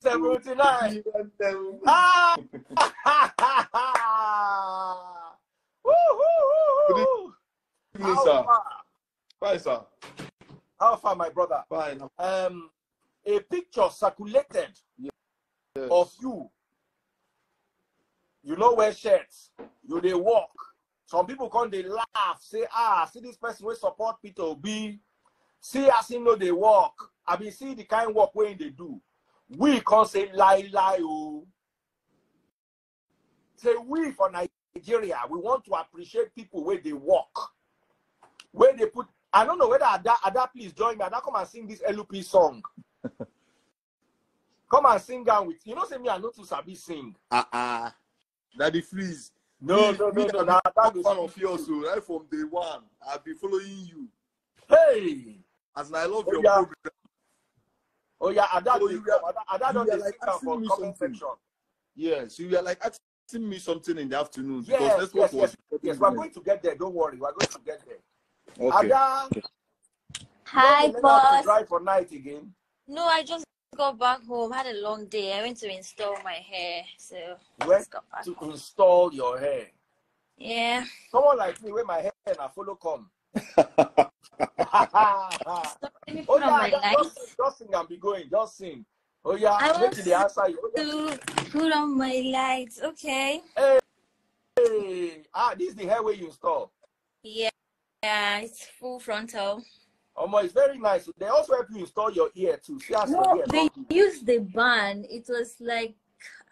Seventy nine. Ah! Woo, woo, woo, woo. Evening, How sir. far? Fine, sir. How far, my brother? Fine. Um, a picture circulated Yes. of you. You know wear shirts. You they walk. Some people come they laugh, say, ah, see this person will support Peter Obi. See as he know they walk. I mean, see the kind work when they do. We can't say lie lie oh. Say we for Nigeria, we want to appreciate people where they walk. Where they put I don't know whether Ada, Ada please join me. Ada come and sing this LP song. come and sing down with you know say me I know to sabi sing. Ah, ah. Daddy, please. No, Me- no, me, no, no. I'm Nah, a Ada big go fan of yours, so right from day one, I've been following you. Hey, As I love Oh, your yeah. program. Oh yeah, Ada So you come. are- Ada, Ada you don like asking for me something. section. Yes, you were like asking me something in the afternoon because Yes, network yes, was. yes, yes. We're going to get there. Don't worry, we're going to get there. Okay. Ada, Hi, you don't learn to boss. drive for night again. No, I just got back home. Had a long day. I went to install my hair, so You went just got back. to install your hair. Yeah. Someone like me, where my hair and I follow come. So let me oh put on yeah, my just, lights. just, just sing and be going. Just sing. Oh yeah, I make want it the answer you. Oh, yeah. to put on my lights. Okay. Hey, hey. ah, this is the hair where you install. Yeah. Yeah, it's full frontal. Omo, it's very nice. They also help you install your ear too. See as No, ear they long. used the band. It was like,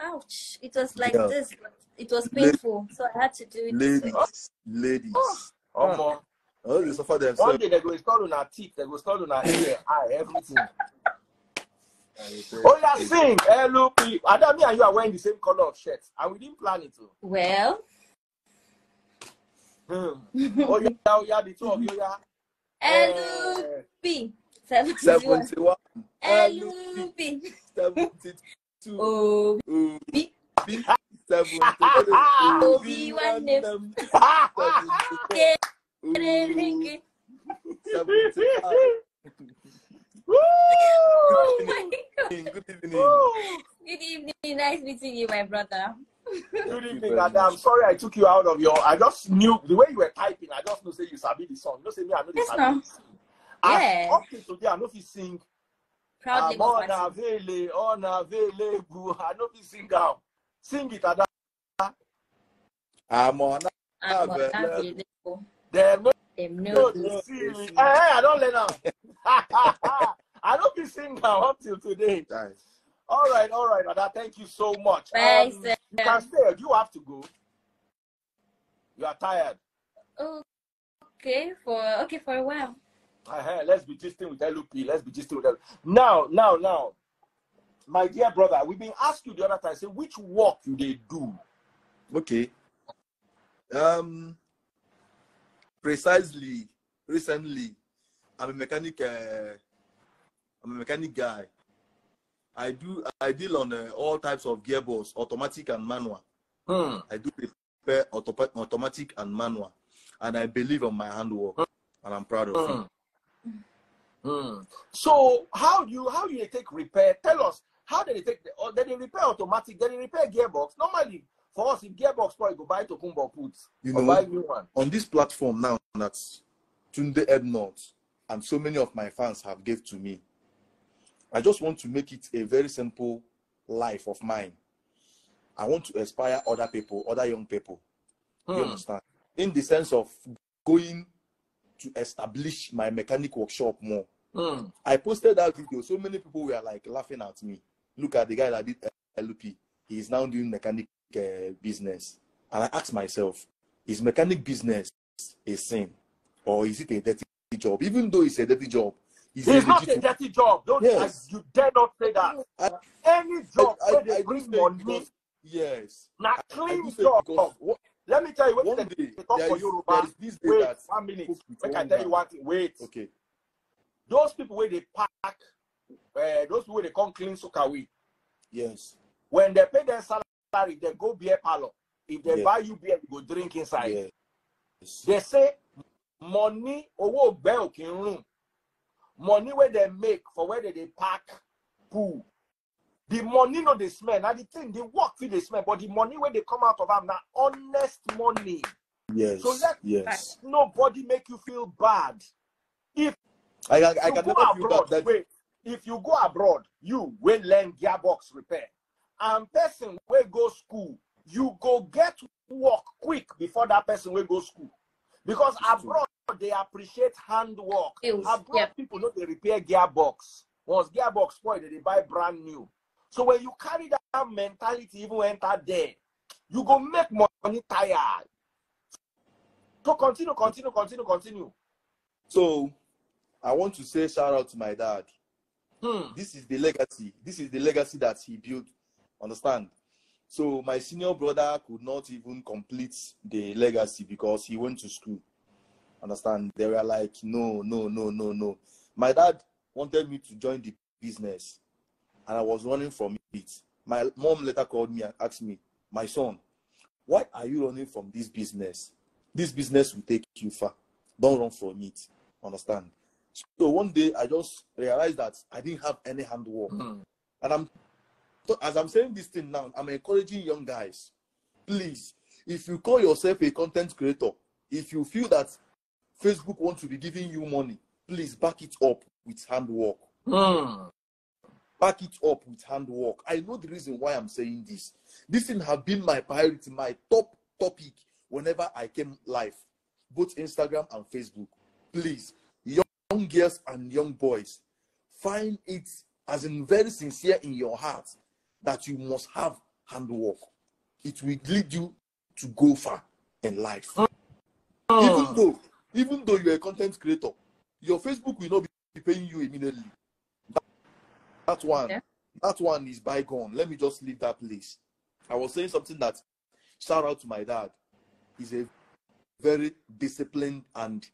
ouch. It was like Yeah. this. It was La- painful, so I had to do it. this way. ladies, ladies. Omo, Oh, they suffer one day they go install on our teeth, they go install on our ear, eye, everything. Oh yeah, sing. LOP. Adami and you are wearing the same color of shirts, and we didn't plan it. oh. Well, Hmm. Oh yeah, oh yeah, the two of you, yeah. LUP. 71. Seventy-one. LUP. Seventy-two. Oh, Oh, B. B. Seventy. Obi one name. Seventy-four. Ring. Seventy-five. Oh my God. Good evening. Good evening. Nice meeting you, my brother. Good evening, Ada. I'm sorry I took you out of your. I just knew the way you were typing. I just know say you sabi the song. You know say me I know the Yes, sabi. ma'am. And Yeah. Up till today I know if you sing. Proudly I'm Mufasa. unavailable, unavailable. I know if you sing down. Sing it, Ada. I'm on. I'm but- unavailable. Them no, no, know they this. see me. Hey, I don't let now. I don't be sing now up till today. Nice. All right, all right, Ada. Thank you so much. Bye, Um, you can stay. Do you have to go? You are tired. Okay, for okay for a while. Uh-huh. Let's be gisting with LUP. Let's be gisting with LUP. Now, now, now, my dear brother, we've been asking you the other time, say, which work you they do? Okay. Um. Precisely. Recently, I'm a mechanic. Uh, I'm a mechanic guy. I do. I deal on uh, all types of gearbox, automatic and manual. Hmm. I do repair auto- automatic and manual, and I believe on my handwork, and I'm proud of it. Hmm. Hmm. So, how do you how do you take repair? Tell us how did they take the, or did they repair automatic? Did they repair gearbox? Normally, for us, if gearbox spoil, go buy Tokunbo put You know, buy new one. on this platform now that Tunde Ednut and so many of my fans have gave to me, I just want to make it a very simple life of mine. I want to inspire other people, other young people. You Hmm. understand? In the sense of going to establish my mechanic workshop more. Hmm. I posted that video. So many people were like laughing at me. Look at the guy that did LP. He is now doing mechanic uh, business. And I asked myself, is mechanic business a sin? Or is it a dirty job? Even though it's a dirty job, is It's it not a dirty job. Don't Yes. you dare not say that. I- Any job I- where I they bring money, because- Yes. I clean job. because Let me tell you, one what day, talk for is, Yoruba. this day Wait, one minute. spoke I tell you one thing. Wait. Okay. Those people where they pack, uh, those people they come clean Sokawi, Yes. when they pay their salary, they go beer parlor. If they Yeah. buy you beer, you go drink inside. Yes. They say money, owo gbe okin room. Money where they make for where they, they pack people the money no dey smell na the thing the work with dey smell but the money where they come out of am na honest money Yes. So let- yes. nobody make you feel bad if I, I, I can go never feel abroad that. that wait if you go abroad you will learn gearbox repair and person wey go school you go get work quick before that person wey go school because abroad they appreciate handwork Skills, abroad yeah. people no dey repair gearbox once gearbox spoil they dey buy brand new so when you carry that mentality even enter there you go make money tired so continue continue continue continue So I want to say shout out to my dad. hmm. This is the legacy. This is the legacy that he built. Understand? So my senior brother could not even complete the legacy because he went to school. Understand? They were like, no, no, no, no, no. My dad wanted me to join the business, and I was running from it. My mom later called me and asked me, my son, why are you running from this business? This business will take you far. Don't run from it. Understand? So one day I just realized that I didn't have any handwork. Hmm. And I'm so as I'm saying this thing now, I'm encouraging young guys. Please, if you call yourself a content creator, if you feel that Facebook wants to be giving you money, please back it up with handwork. Hmm. Back it up with handwork. I know the reason why I'm saying this. This thing have been my priority, my top topic whenever I came live, both Instagram and Facebook. Please, young, young girls and young boys, find it as in very sincere in your heart that you must have handwork. It will lead you to go far in life. Even though, even though you're a content creator, your Facebook will not be paying you immediately. That, that one, Yeah. that one is bygone. Let me just leave that place. I was saying something that shout out to my dad. He's a very disciplined and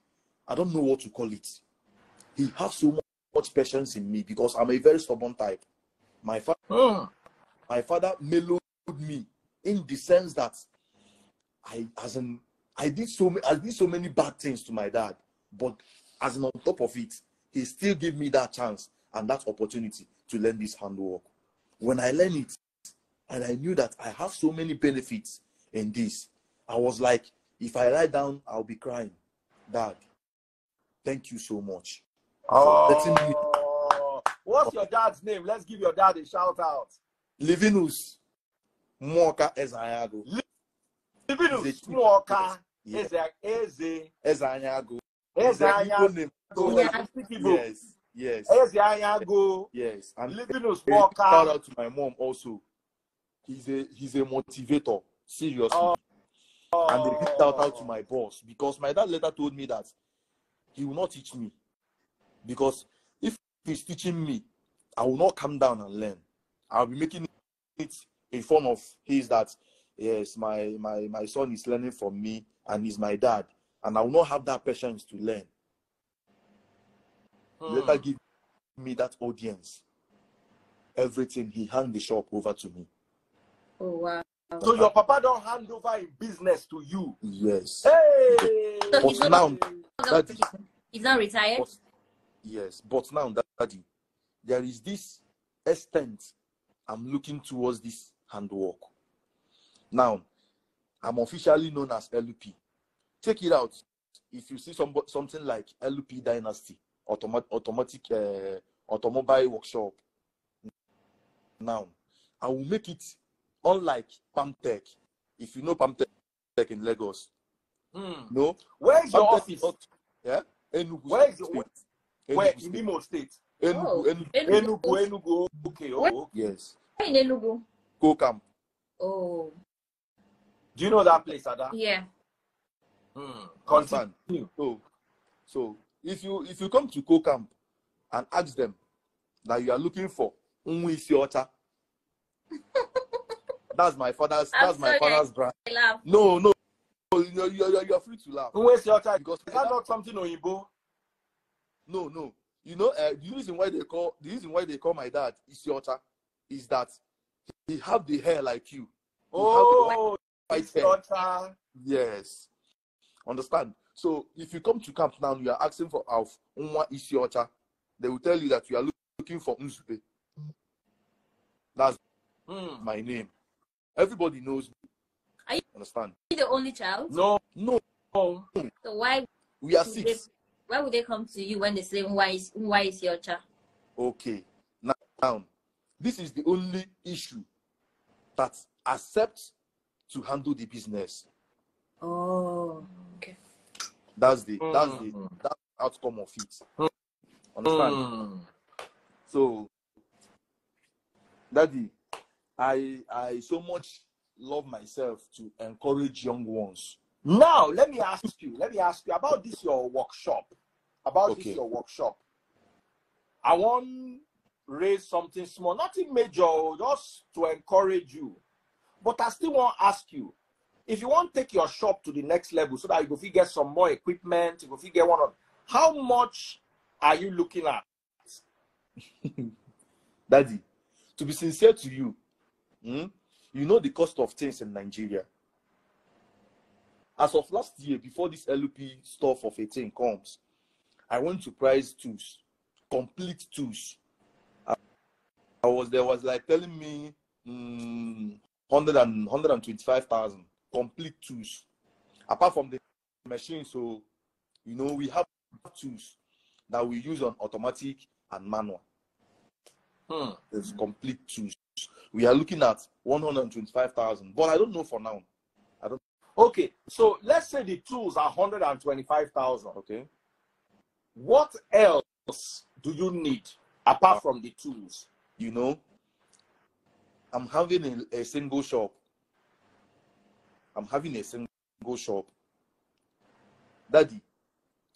I don't know what to call it. He has so much, patience in me because I'm a very stubborn type. My father Hmm. My father mellowed me in the sense that I, as in, I did so many, I did so many bad things to my dad, but as in on top of it, he still gave me that chance and that opportunity to learn this handwork. When I learned it, and I knew that I have so many benefits in this, I was like, if I lie down, I'll be crying. Dad, thank you so much. letting me Oh, what's your dad's name? Let's give your dad a shout out. Livinus Moka Ezayago. Livinus He's a chief. Smoka Yes, Eze Ezayago. Eze It's their Igbo Anyago. name. Yeah. Speak Igbo. Yes, yes, Eze yes. And Livinus a big shout out to my mom also. He's a he's a motivator. Seriously. Oh. And a big shout out to my boss because my dad later told me that he will not teach me because if he's teaching me, I will not come down and learn. I'll be making it a form of his that yes, my my my son is learning from me and he's my dad, and I will not have that patience to learn. Hmm. Later give me that audience. Everything he hand the shop over to me. Oh wow. So your papa don't hand over a business to you. Yes. Hey. So he's But not- now He's, Daddy. he's not retired. But, yes, but now, Daddy, there is this extent I'm looking towards this handwork. Now, I'm officially known as LP. Check it out. If you see some, something like LP Dynasty, automat, automatic uh, automobile workshop, now I will make it unlike Pamtech. If you know Pamtech in Lagos, Hmm. no, Where's your office? is not- yeah, Enugu Where is State. your- Where Enugu in. Imo State? Enugu, Oh. Enugu, Enugu, Enugu. Enugu. Okay, oh, okay. yes. in Enugu. Coal Camp. Oh Do you know that place, Ada? yeah. Hmm. Understand? So, so if you if you come to Coal Camp and ask them that you are looking for Unwisi Ocha, that's my father's I'm that's my father's brand. I laugh. No, no, no, you're, you're, you're free to laugh Where's your child? because Is that not something Oyibo? no, no. You know, uh, the reason why they call the reason why they call my dad Isiota is that he have the hair like you. Oh, White hair. your. Yes. Understand? So if you come to camp now, you are asking for of Unwa Isiocha, they will tell you that you are looking for Nzube. That's Hmm. my name. Everybody knows me. Are you- Understand? you the only child? No, No, no. So why we are six. Why would they come to you when they say why is why is your child? Okay. Now, now, this is the only issue that accepts to handle the business. Oh, okay. That's the that's the Mm. that's the outcome of it. Mm. Understand? Hmm. So, Daddy, I I so much love myself to encourage young ones. Now, let me ask you, let me ask you about this your workshop. About Okay. this your workshop. I want raise something small, nothing major, just to encourage you. But I still want to ask you, if you want to take your shop to the next level so that you go get some more equipment, you go get one of how much are you looking at? Daddy, to be sincere to you, hmm, you know the cost of things in Nigeria. As of last year, before this LP stuff of 18 comes, I went to price tools, complete tools. I, I was there was like telling me mm, 100 and 125,000 complete tools. Apart from the machine, so you know we have tools that we use on automatic and manual. Hmm. There's complete tools. We are looking at 125,000, but I don't know for now. Okay, so let's say the tools are 125,000. Okay. What else do you need apart from the tools? You know, I'm having a, a single shop. I'm having a single shop. Daddy,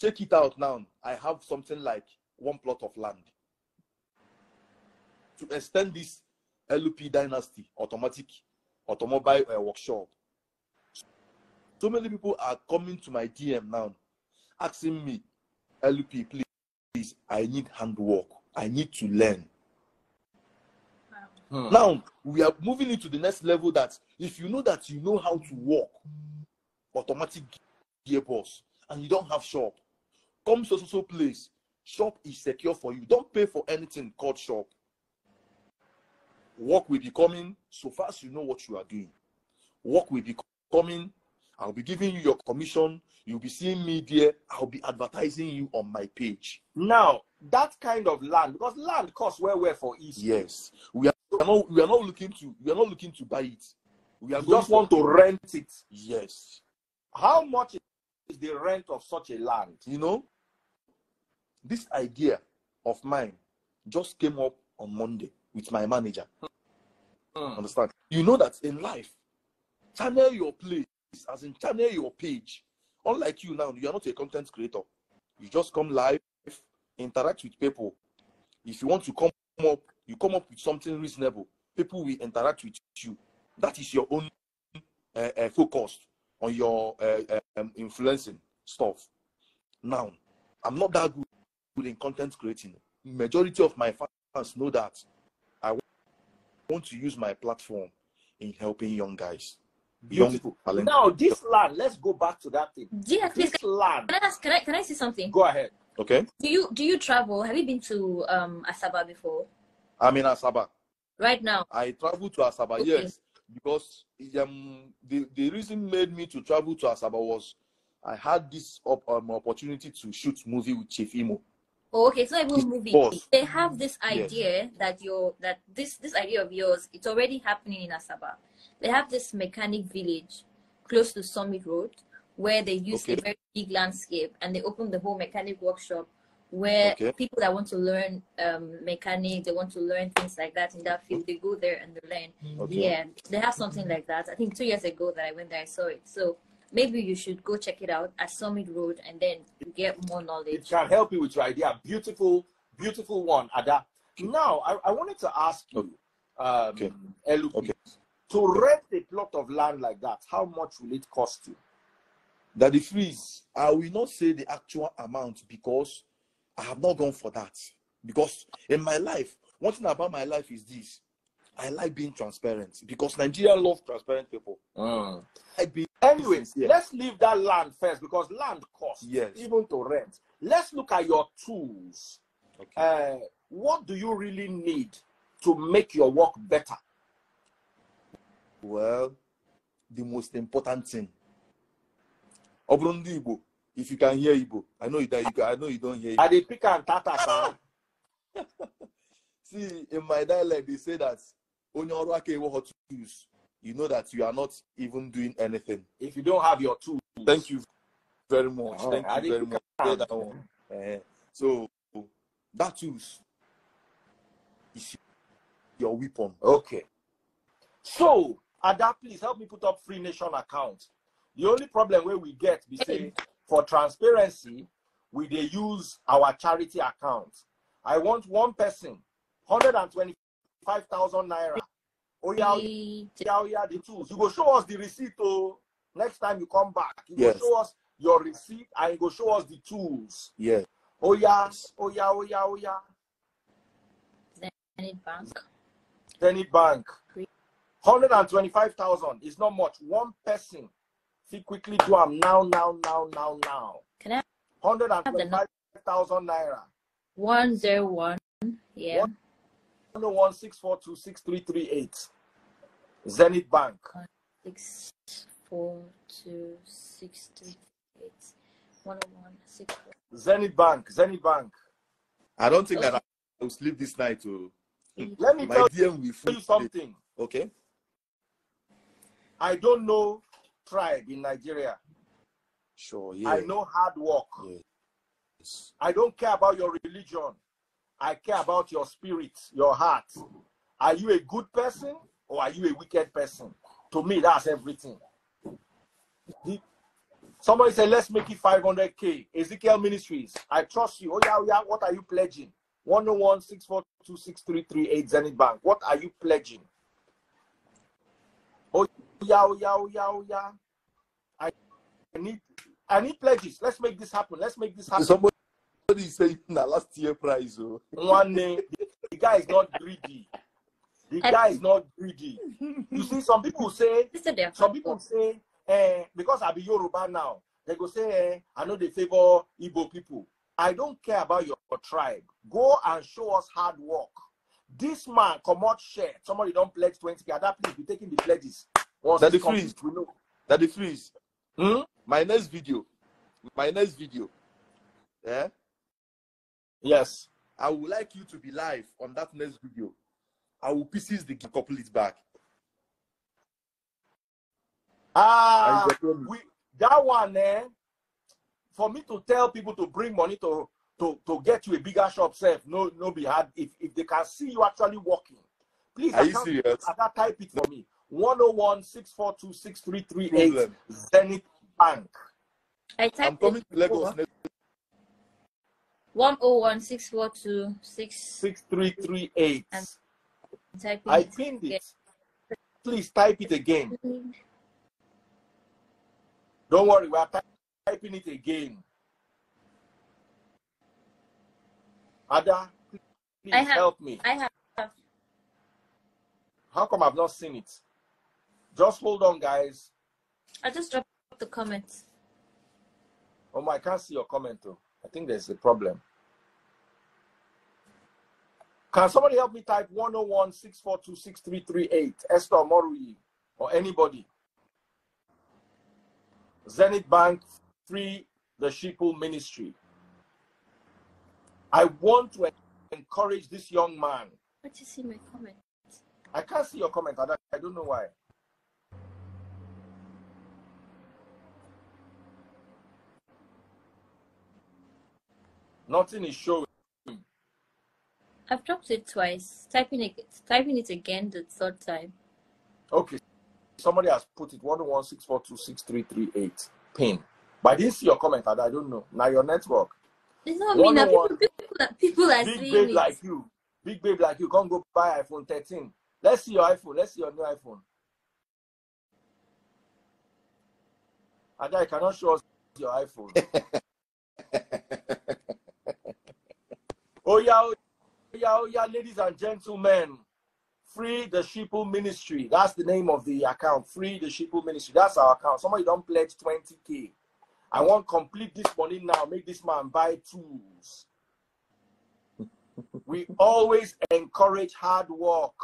check it out now. I have something like one plot of land. To extend this LP dynasty automatic automobile uh, workshop. So many people are coming to my DM now, asking me, LP, please, please, I need handwork. I need to learn. Hmm. Now we are moving into the next level that if you know that you know how to walk automatic gearbox and you don't have shop, come so so so place. Shop is secure for you. Don't pay for anything called shop. Work will be coming so fast you know what you are doing. Work will be coming. I'll be giving you your commission. You'll be seeing me there. I'll be advertising you on my page. Now, that kind of land, because land costs well, well for easy. Yes, we are not. We are not looking to. We are not looking to buy it. We are just want to rent it. Yes, How much is the rent of such a land? you know, this idea of mine just came up on Monday with my manager. Hmm. Understand? You know that in life, channel your place, as in channel your page. Unlike you now, you are not a content creator. You just come live, interact with people. If you want to come up, you come up with something reasonable. People will interact with you. That is your own uh, uh, focus on your uh, um, influencing stuff. Now, I'm not that good in content creating. Majority of my fans know that I want to use my platform in helping young guys. Beautiful. Young. Now, this land, let's go back to that thing. Yeah, please. Land, Can I ask? Can I can I say something? go ahead. Okay, Do you do you travel? Have you been to um Asaba before? I'm in Asaba. Right now. I travel to Asaba, Okay. yes, because um, the, the reason made me to travel to Asaba was I had this op- um, opportunity to shoot movie with Chief Imo. Oh, okay, it's not even movie. both. They have this Yes. idea that you're that this this idea of yours, it's already happening in Asaba. They have this mechanic village close to Summit Road where they use a very big landscape and they open the whole mechanic workshop where Okay. people that want to learn um, mechanic, they want to learn things like that in that field, they go there and they learn. Okay. Yeah, they have something like that. I think two years ago that I went there, I saw it. So maybe you should go check it out at Summit Road and then you get more knowledge. It can help you with your idea. Beautiful, beautiful one, Ada. Now, I, I wanted to ask you, um, Okay. Elupi, Okay. to rent a plot of land like that, how much will it cost you? Daddy Freeze, I will not say the actual amount because I have not gone for that. Because in my life, one thing about my life is this I like being transparent because Nigeria love transparent people. I like being Anyway, let's leave that land first because land costs, Yes. even to rent. Let's look at your tools. Okay. Uh, what do you really need to make your work better? Well, the most important thing. Igbo, if you can hear Igbo, I know you, that you can, I know you don't hear Igbo. I dey pick and tata. See, in my dialect, they say that onye ọrụ aka ewe hot tools. You know that you are not even doing anything. If you don't have your tools. Thank you very much. Oh, Thank I you very much. pick that one. Eh, so that tools is your weapon. Okay. So, Ada, please help me put up Free Nation account. The only problem where we get, we say, for transparency, we they use our charity account. I want one person, 125,000 naira. Oh yeah, The- yeah, yeah, the tools. You go show us the receipt, oh. Next time you come back, you Yes. go show us your receipt and you go show us the tools. Yes. Oh yeah, oh yeah, oh yeah, oh yeah. Zenith Bank. Zenith Bank. 125,000 is not much. One person. See quickly do am now, now, now, now, now. Can I 125,000 naira. one zero one? Yeah. One- 10164263338. Zenith Bank. Six four two six three eight one oh one six four. Zenith Bank. Zenith Bank. I don't think that I will sleep this night. Oh. Mm-hmm. Let me tell DM will you something. Okay. I don't know tribe in Nigeria. Sure. Yeah. I know hard work. Yes. I don't care about your religion. I care about your spirit, your heart. Are you a good person or are you a wicked person? To me, that's everything. Somebody said, let's make it 500K. Ezekiel Ministries. I trust you. Oh, yeah, oh, yeah. What are you pledging? 101 642 6338 Zenith Bank. What are you pledging? Oh, yeah, oh, yeah, oh, yeah, oh, yeah. I I need, I need pledges. Let's make this happen. Let's make this happen. Somebody is saying that last year price. Oh. one name. The, the guy is not greedy. The guy is not greedy. You see, some people say, This is their some people say, eh, because I be Yoruba now, they go say, eh, I know they favor Igbo people. I don't care about your, your tribe. Go and show us hard work. This man come out share. Somebody don't pledge 20 k That please be taking the pledges. Once Daddy Freeze. we know. Daddy Freeze. Hmm? My next video. My next video. Yeah. Yes. I would like you to be live on that next video. I will pieces the couple it back. Ah, I we that one eh, for me to tell people to bring money to to to get you a bigger shop self no no be hard if if they can see you actually working please Are you account- serious? Ada, type it for me 101 642 6338 zenith bank I I'm typed coming to Lagos it. next. One oh one six four two six. 6338 And- Typing i pinned it please type it again don't worry we are typing it again ada please I have- help me I have How come I've not seen it? Just hold on, guys. I just dropped the comments. Oh my, I can't see your comment though. I think there's a problem. Can somebody help me type 101 642 6338? Esther Morui or anybody? Zenith Bank, free the Sheeple Ministry. I want to encourage this young man. What you see my comment? I can't see your comment. I don't, I don't know why. Nothing is showing. I've dropped it twice. Typing it, typing it again the third time. Okay. Somebody has put it 116426338 pin. But I didn't see your comment. and I don't know. Now your network. It's not me now. 101. People, people, are- people are Big seeing babe it. like you. Big babe like you. Can't go buy iPhone 13. Let's see your iPhone. Let's see your new iPhone. Ada, I cannot show us your iPhone. oh yeah, oh oh yeah, ladies and gentlemen. Free the Sheeple Ministry. That's the name of the account. Free the Sheeple Ministry. That's our account. Somebody don't pledge 20k. I want complete this money now. Make this man buy tools. we always encourage hard work.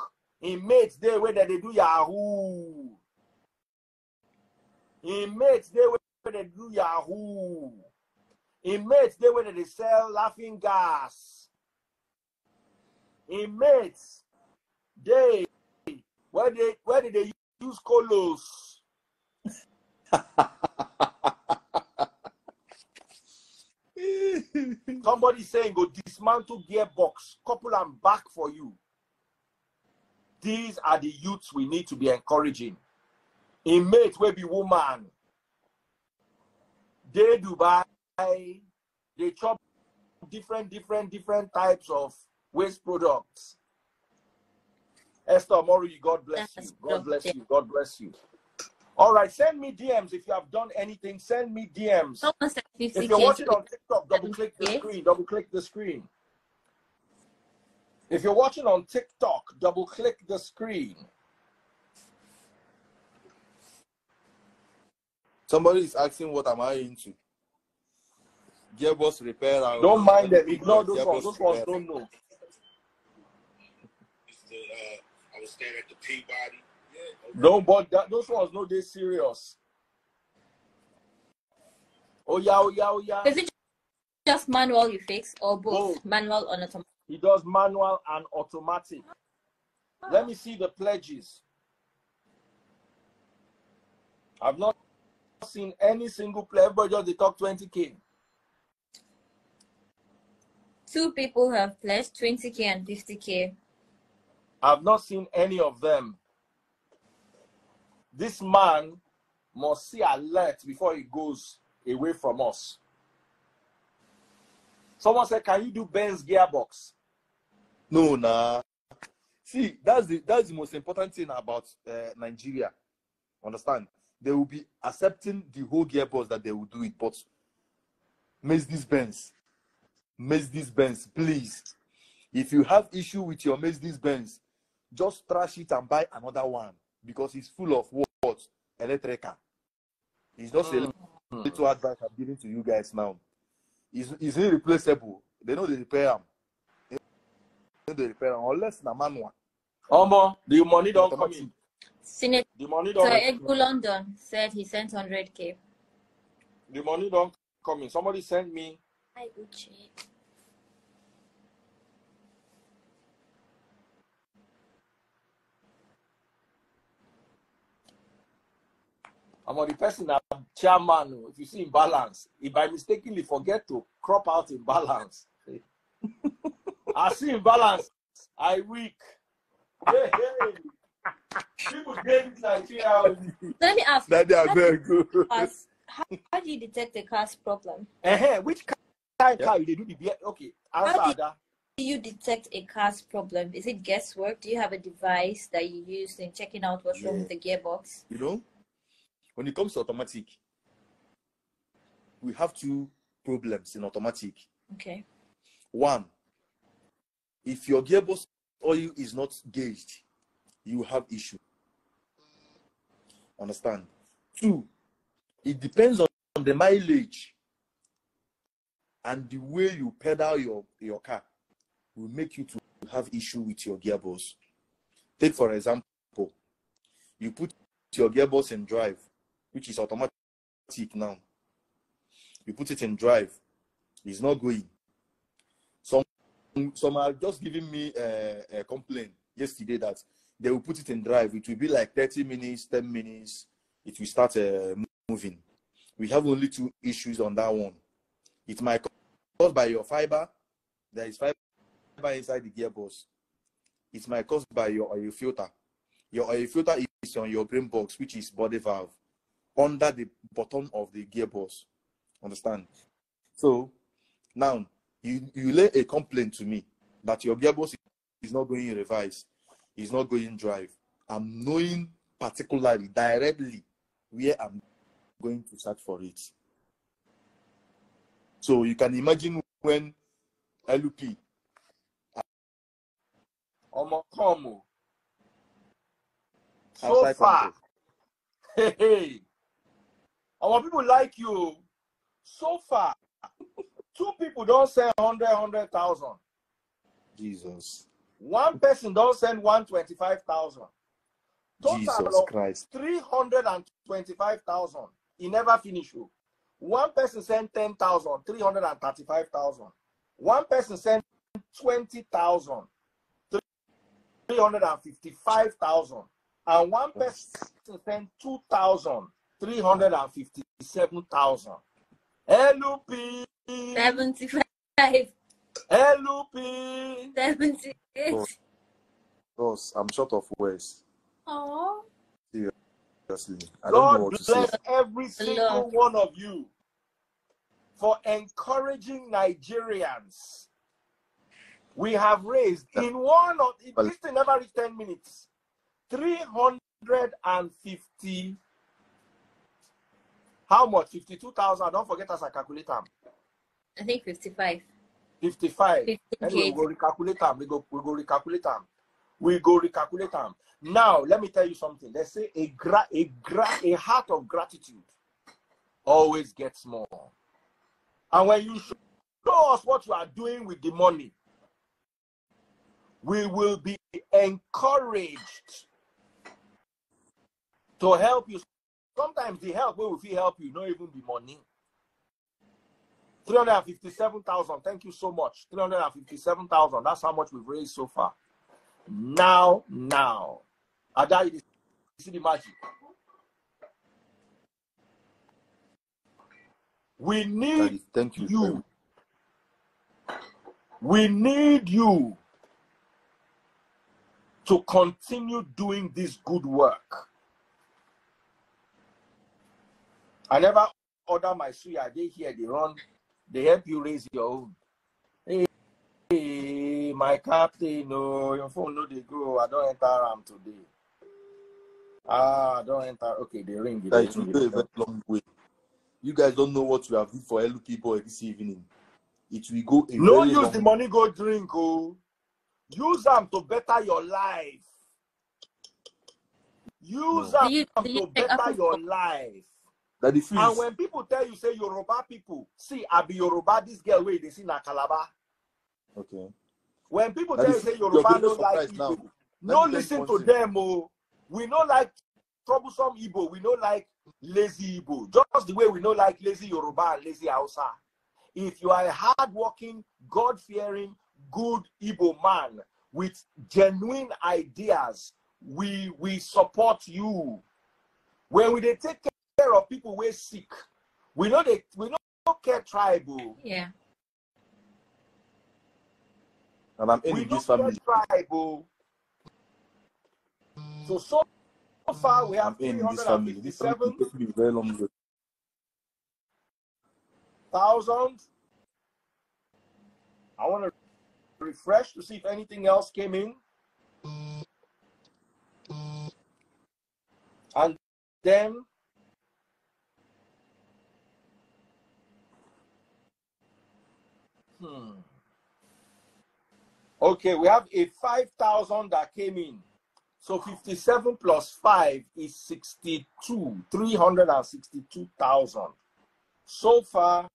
In mates day where they do Yahoo. In mates day where they do Yahoo. In mates day where they sell laughing gas. In mates day where they where did they use colos? Somebody saying go dismantle gearbox, couple and back for you. These are the youths we need to be encouraging. In mate will be woman. They Dubai, they chop different, different, different types of waste products. Esther Mori, God bless you. God bless you. God bless you. All right, send me DMs if you have done anything. Send me DMs. If you're watching on TikTok, double click the screen. Double click the screen. If you're watching on TikTok, double click the screen. Somebody is asking what am I into? Gearbox repair. Don't mind them. Ignore those Gearbox ones. Those ones don't know. It's the, uh, I was staying at the Peabody. Yeah. Don't but that, those ones know they serious. Oh yeah, oh yeah, oh yeah. Is it just manual you fix or both? Both. Manual or automatic? He does manual and automatic. Let me see the pledges. I've not seen any single player. Everybody just they talk 20k. Two people have pledged 20k and 50k. I've not seen any of them. This man must see alert before he goes away from us. Someone said, Can you do Benz gearbox? No, nah. See, that's the that's the most important thing about uh, Nigeria. Understand? They will be accepting the whole gearbox that they will do it, but Mercedes Benz, Mercedes Benz, please. If you have issue with your Mercedes Benz, just trash it and buy another one because it's full of what electrical. It's just a Mm. little advice I'm giving to you guys now. It's, it's irreplaceable. They know they repair them. They know they repair them unless na manual. Omo, the money don't come in. Senator The money don't Edgo London said he sent 100k. the money don't come in. Somebody sent me Hi, Uche. I'm on the person that chairman. oh, If you see imbalance, if I mistakenly forget to crop out imbalance, I see imbalance. I weak. Hey, hey. People get it Nigeria. Let me ask. That they are very good. as- how, how do you detect a car's problem? uh Which kind Yeah. car you do the beer? Okay, answer How did- that. Do you detect a car's problem? Is it guesswork? Do you have a device that you use in checking out what's wrong with the gearbox? You know, when it comes to automatic, we have two problems in automatic. Okay. One, if your gearbox oil is not gauged, you have issue. Understand? Two, it depends on the mileage and the way you pedal your, your car will make you to have issue with your gearbox. Take for example, you put your gearbox in drive, which is automatic now. You put it in drive, it's not going. Some some are just giving me a, a complaint yesterday that they will put it in drive. It will be like 30 minutes, 10 minutes. It will start uh, moving. We have only two issues on that one. It might cause by your fiber. There is fiber inside the gearbox. It might cause by your oil filter. Your oil filter is on your green box, which is body valve, under the bottom of the gearbox. Understand? So now you you lay a complaint to me that your gearbox is not going reverse, is not going drive. I'm knowing particularly directly where I'm going to search for it. So you can imagine when LP uh, Omo, come. oh. So far, hey, hey. Our people like you. So far, two people don't send 100, 100,000. Jesus. One person don't send 125,000. Total Jesus of Christ. 325,000. He never finish. oh. One person sent 10,000, 335,000. One person sent 20,000, 355,000. And one person sent 2,000, 357,000. LUP, 75, LUP. 78. Oh. Boss, I'm short of words. Oh, Seriously. I don't know God what to say. bless every single one of you for encouraging Nigerians. We have raised in one of this thing never reached 10 minutes. 350 how much? 52,000. Don't forget as I calculate them. I think 55. 55. 58. Anyway, we go recalculate them. We go, we go recalculate them. We go recalculate them. Now, let me tell you something. They say a gra- a gra- a heart of gratitude always gets more. And when you show us what you are doing with the money, we will be encouraged to help you. Sometimes the help will feel help you, not even be money. 357,000. Thank you so much. 357,000. That's how much we've raised so far. Now, now. Ada, you see the magic. We need thank you. you. We need you to continue doing this good work. I never order my suya. They here, they run, they help you raise your own. Hey, hey, my captain, no, your phone no they go. I don't enter RAM today. Ah, I don't enter. Okay, they ring. They That it will ring, a very long way. You guys don't know what we have done for LP boy this evening. It will go a No very use long the money go drink, oh. Use them to better your life. Use No. them Do you- do you to better your life. Daddy Freeze. And when people tell you, say Yoruba people, see, I be Yoruba, this girl way they see na Calabar. Okay. When people That tell you, say Yoruba don't like surprised now. No Let me tell you listen to them, oh. We don't like troublesome Igbo. We don't like lazy Igbo. Just the way we don't like lazy Yoruba and lazy Hausa. If you are a hardworking, God-fearing, good Igbo man with genuine ideas, we we support you. When we dey take care of people who are sick, we know they we no care tribal. Oh. Yeah. And I'm We in no this care family. tribal. Oh. So so far we I'm have in this family. This family will 357 take me very long way. thousand. I want to refresh to see if anything else came in. And then hmm. Okay, we have a 5,000 that came in. So 57 plus 5 is 62, 362,000. So far,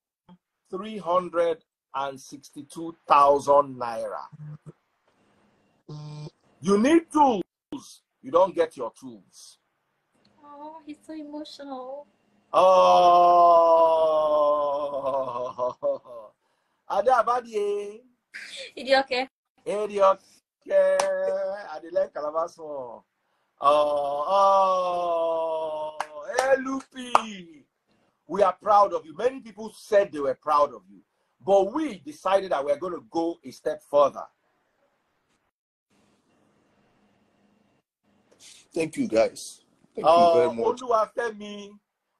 362,000 naira. You need tools. You don't get your tools. Oh, he's so emotional. Oh, Ada Abadie, Is he okay? Idiot, Adele Calabaso. Oh, oh, LUP. We are proud of you. Many people said they were proud of you, but we decided that we're going to go a step further. Thank you, guys. Thank Uh, you very much. Oluwafemi,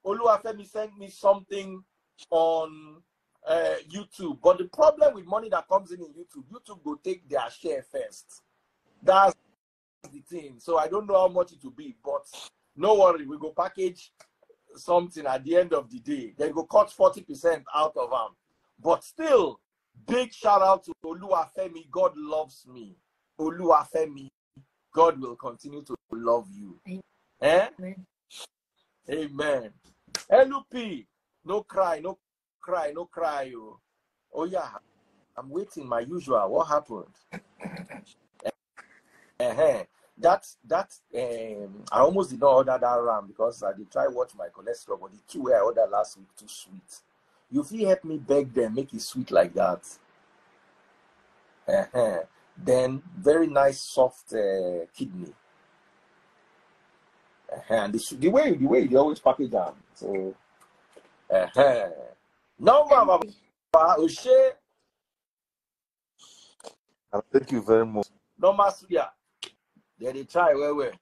Oluwafemi sent me something on uh, YouTube, but the problem with money that comes in in YouTube, YouTube will take their share first. That's the thing. So I don't know how much it will be, but no worry, we go package something at the end of the day. They go cut 40% out of them. But still, big shout out to Oluwafemi. God loves me. Oluwafemi, God will continue to love you. Eh? Amen. Amen. LUP, no cry, no cry, no cry. Oh, oh yeah. I'm waiting. My usual. What happened? uh-huh. That that um, I almost did not order that ram because I did try watch my cholesterol, but the two I ordered last week too sweet. You feel help me beg them make it sweet like that. Uh-huh. Then very nice soft uh, kidney. Uh-huh. And the, the way the way they always package them. So uh-huh. No, Baba, Oshe, And thank you very much. no Masuya. Then they try well well.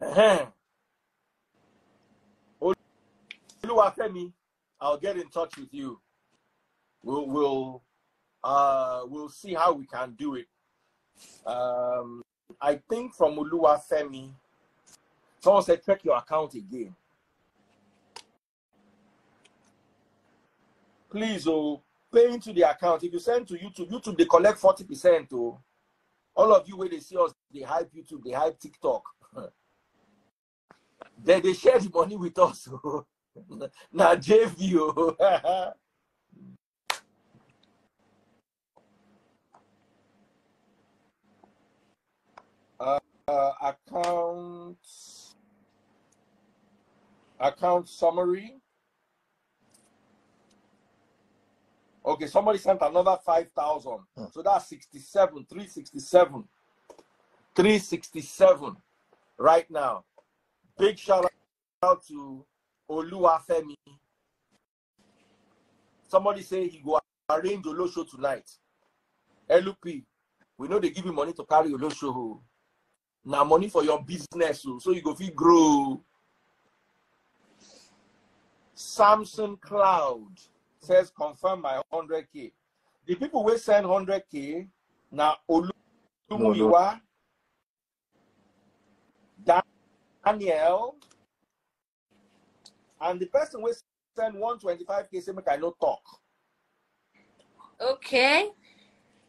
Uh-huh. Oluwafemi, I'll get in touch with you. We'll we'll uh we'll see how we can do it. Um I think from Oluwafemi, someone said check your account again. Please oh pay into the account. If you send to YouTube, YouTube they collect 40% oh. All of you where they see us, they hype YouTube, they hype TikTok. then they share the money with us. oh. now JV oh. uh, account account summary. Okay, somebody sent another 5,000. Hmm. So that's 67, 367. 367 right now. Big shout out to Oluwafemi. Somebody say he go arrange Olosho tonight. LUP, we know they give you money to carry Olosho. Now money for your business, oh, so you go fit grow. Samson Cloud says confirm my 100k. The people will send 100k now Olumuyiwa, Daniel, and the person will send 125k say make I no talk. Okay.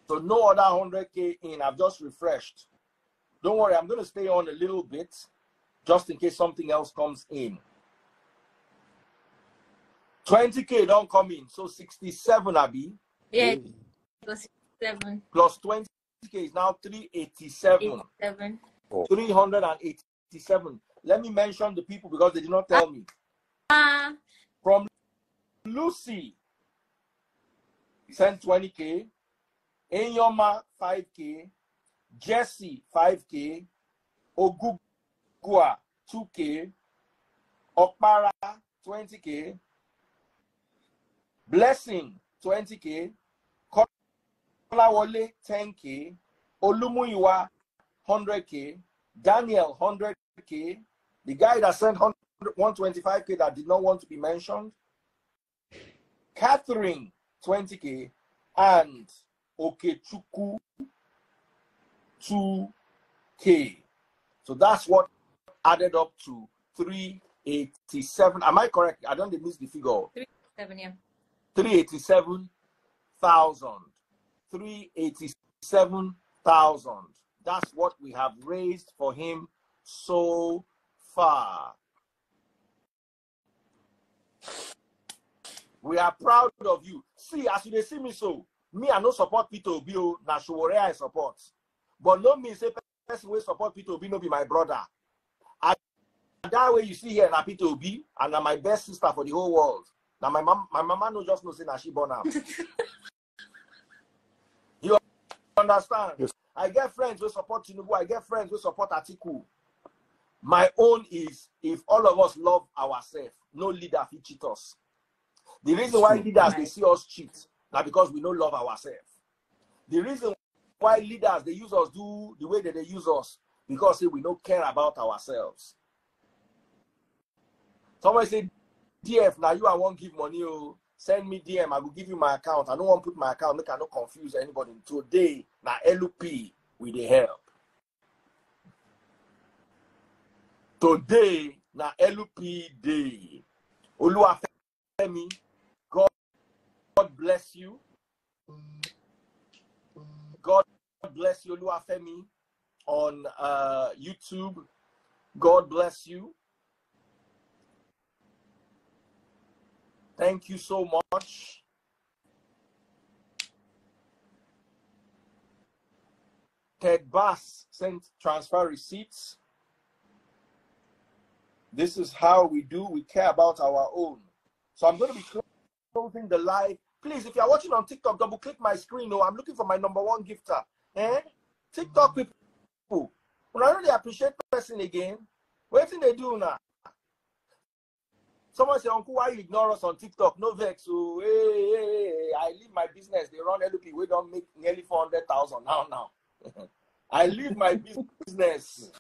So no other 100k in. I've just refreshed. Don't worry, I'm going to stay on a little bit just in case something else comes in. 20k don't come in. So 67 Abby Yeah, it seven, plus 20k is now 387. eighty-seven. 387. Let me mention the people because they did not tell me. Ah, From Lucy, sent 20k. Enyoma 5k. Jesse 5k. Ogugua 2k. Okpara 20k. Blessing 20k. Kolawole 10k. Olumuyiwa 100k. Daniel 100k. The guy that sent 125k that did not want to be mentioned. Catherine 20k and Okechukwu 2k. So that's what added up to 387. Am I correct? I don't miss the figure. seven, yeah. 387,000. 387,000. That's what we have raised for him so far. We are proud of you. See, as you see me so, me I no support Peter Obi na I support. But no mean say person wey support Peter Obi no be my brother. And that way you see here na Peter Obi and na my best sister for the whole world. Na my mom, my mama no just know say na she born am. you understand? Yes. I get friends wey support Tinubu, I get friends wey support Atiku. My own is if all of us love ourselves, no leader fit cheat us. The reason why True. leaders they see us cheat now because we don't love ourselves. The reason why leaders they use us do the way that they use us because say we don't care about ourselves. Somebody say, DF, now you I won't give money. Oh, send me DM. I will give you my account. I don't want to put my account. Make I not confuse anybody. Today, now LUP with the help. Today, now LUP day. Oluwafemi, God, God bless you. God bless you, Oluwafemi, on uh, YouTube. God bless you. Thank you so much. Ted Bass sent transfer receipts. This is how we do. We care about our own. So I'm going to be closing the live. Please, if you're watching on TikTok, double click my screen. Oh, I'm looking for my number one gifter. Eh? TikTok people. When I really appreciate person again, what do they do now? Someone say, Uncle, why you ignore us on TikTok? No vex. So, hey, hey, hey, hey, I leave my business. They run LP. We don't make nearly 400,000 now, now. I leave my business.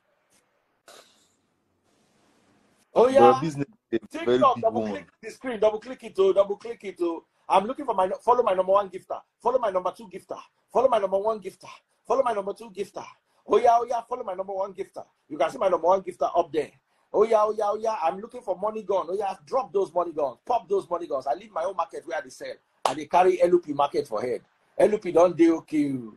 Oh, Your yeah. business is very TikTok, double click the screen, double click it, oh, double click it. Oh. I'm looking for my follow my number one gifter, follow my number two gifter, follow my number one gifter, follow my number two gifter. Oh yeah, oh yeah, follow my number one gifter. You can see my number one gifter up there. Oh yeah, oh yeah, oh yeah. I'm looking for money gun. Oh yeah, drop those money guns, pop those money guns. I leave my own market where they sell, and they carry LUP market for head. LUP don't deal okay. oh.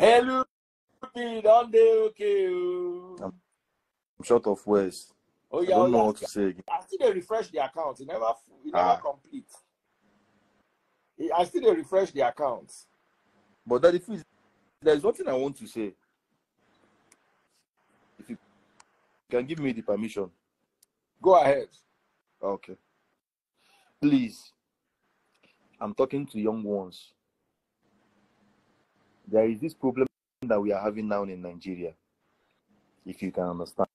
LUP don't deal okay. oh. I'm short of words. Oh yeah, oh don't know yeah. what to say again. I still dey refresh the account. It never, it never Ah. complete. I still dey refresh the account. But that if there's one thing I want to say. If you can give me the permission. Go ahead. Okay. Please. I'm talking to young ones. There is this problem that we are having now in Nigeria. If you can understand.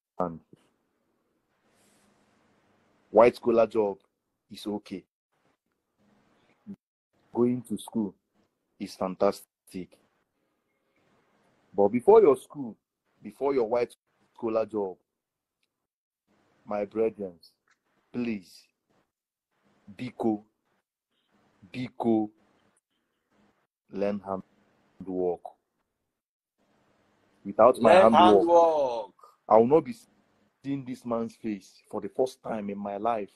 White collar job is okay. Going to school is fantastic. But before your school, before your white collar job, my brethren, please, Biko, Biko, learn handwork. Without my Learn handwork, handwork. I will not be seeing this man's face for the first time in my life.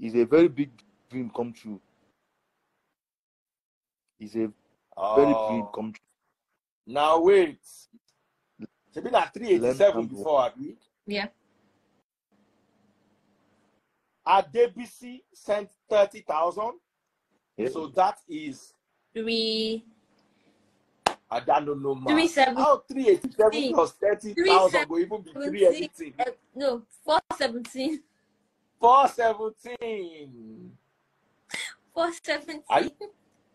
It's a very big dream come true. It's a very big oh. dream Oh, come true. now wait. Shebi na three eighty Learn seven handwork. before abi. Yeah. Adebisi sent thirty thousand. Yeah. So that is Three I don't know man. three seven How three eighty seven Three- plus thirty three thousand go even be three seventeen. everything. uh, no four seventeen. Four seventeen. Four Are seventeen.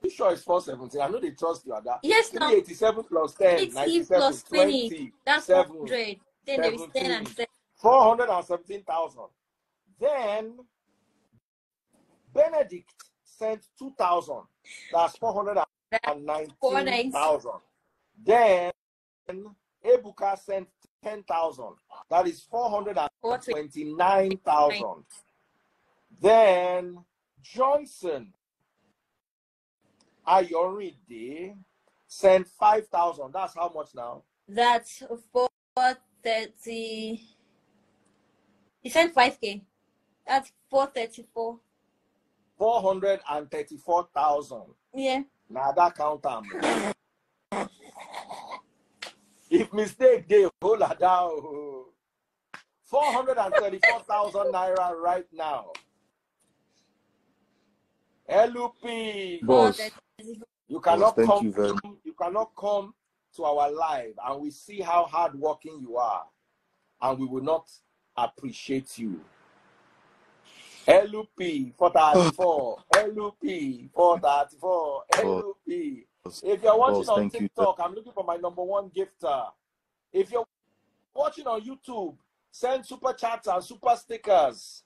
You sure it's four seventeen? I know they trust you at that. Yes, no. 387 plus 10, Eighty 97, plus 20, twenty. That's four seven, hundred. Then there is ten and 17. seven. 417,000. Then Benedict sent 2,000. That's 419,000. Then Ebuka sent 10,000. That is 429,000. Then Johnson Ayoride sent 5,000. That's how much now? That's four thirty. He sent five k. That's four thirty four. 434,000. Yeah. Now that count am. If mistake dey, hold her down. 434,000 naira right now. LUP, Boss, you cannot thank come. you very You cannot come to our live, and we see how hardworking you are, and we will not appreciate you. LUP 434, LUP 434, LUP. If you're watching Boss, on thank you. TikTok, I'm looking for my number one gifter. If you're watching on YouTube, send super chats and super stickers.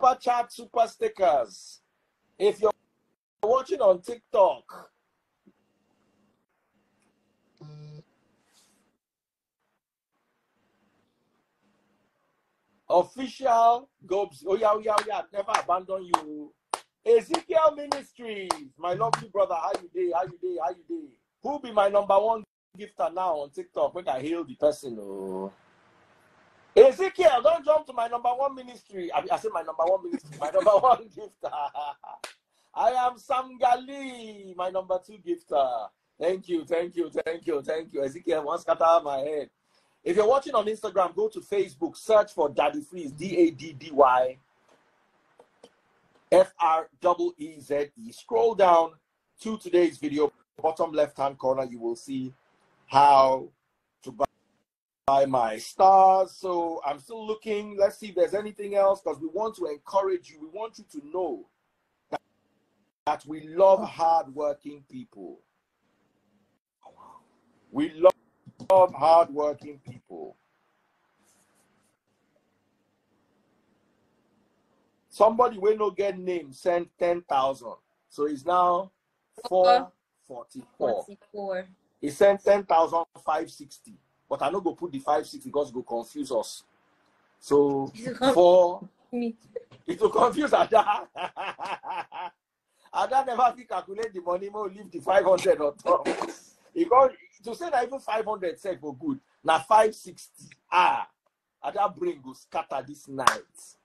Su- Super chat, super stickers. If you're watching on TikTok, official Gobs. Oh yeah, oh yeah, oh yeah. Never abandon you. Ezekiel Ministries, my lovely brother. How you day? How you day? How you day? Who be my number one gifter now on TikTok? Make I hail the person. Oh. Ezekiel, don't jump to my number one ministry. I, I say my number one ministry, my number one gifter. I am Sam Gali, my number two gifter. Thank you, thank you, thank you, thank you. Ezekiel, one scatter of my head. If you're watching on Instagram, go to Facebook, search for Daddy Freeze, D A D D Y F R E E Z E. Scroll down to today's video bottom left hand corner, you will see how to buy, buy my stars. So I'm still looking. Let's see if there's anything else because we want to encourage you. We want you to know that, that we love hardworking people. We love, love hardworking people. Somebody will not get name sent 10,000. So it's now 444. 44. He sent 10,560. But I no go put the 560 because it go confuse us. So for Me. it will confuse Ada. Ada never fit calculate the money, more leave the 500 on top. Go to say that even 500 sef for good. Now 560. Ah, Ada brain go scatter this night.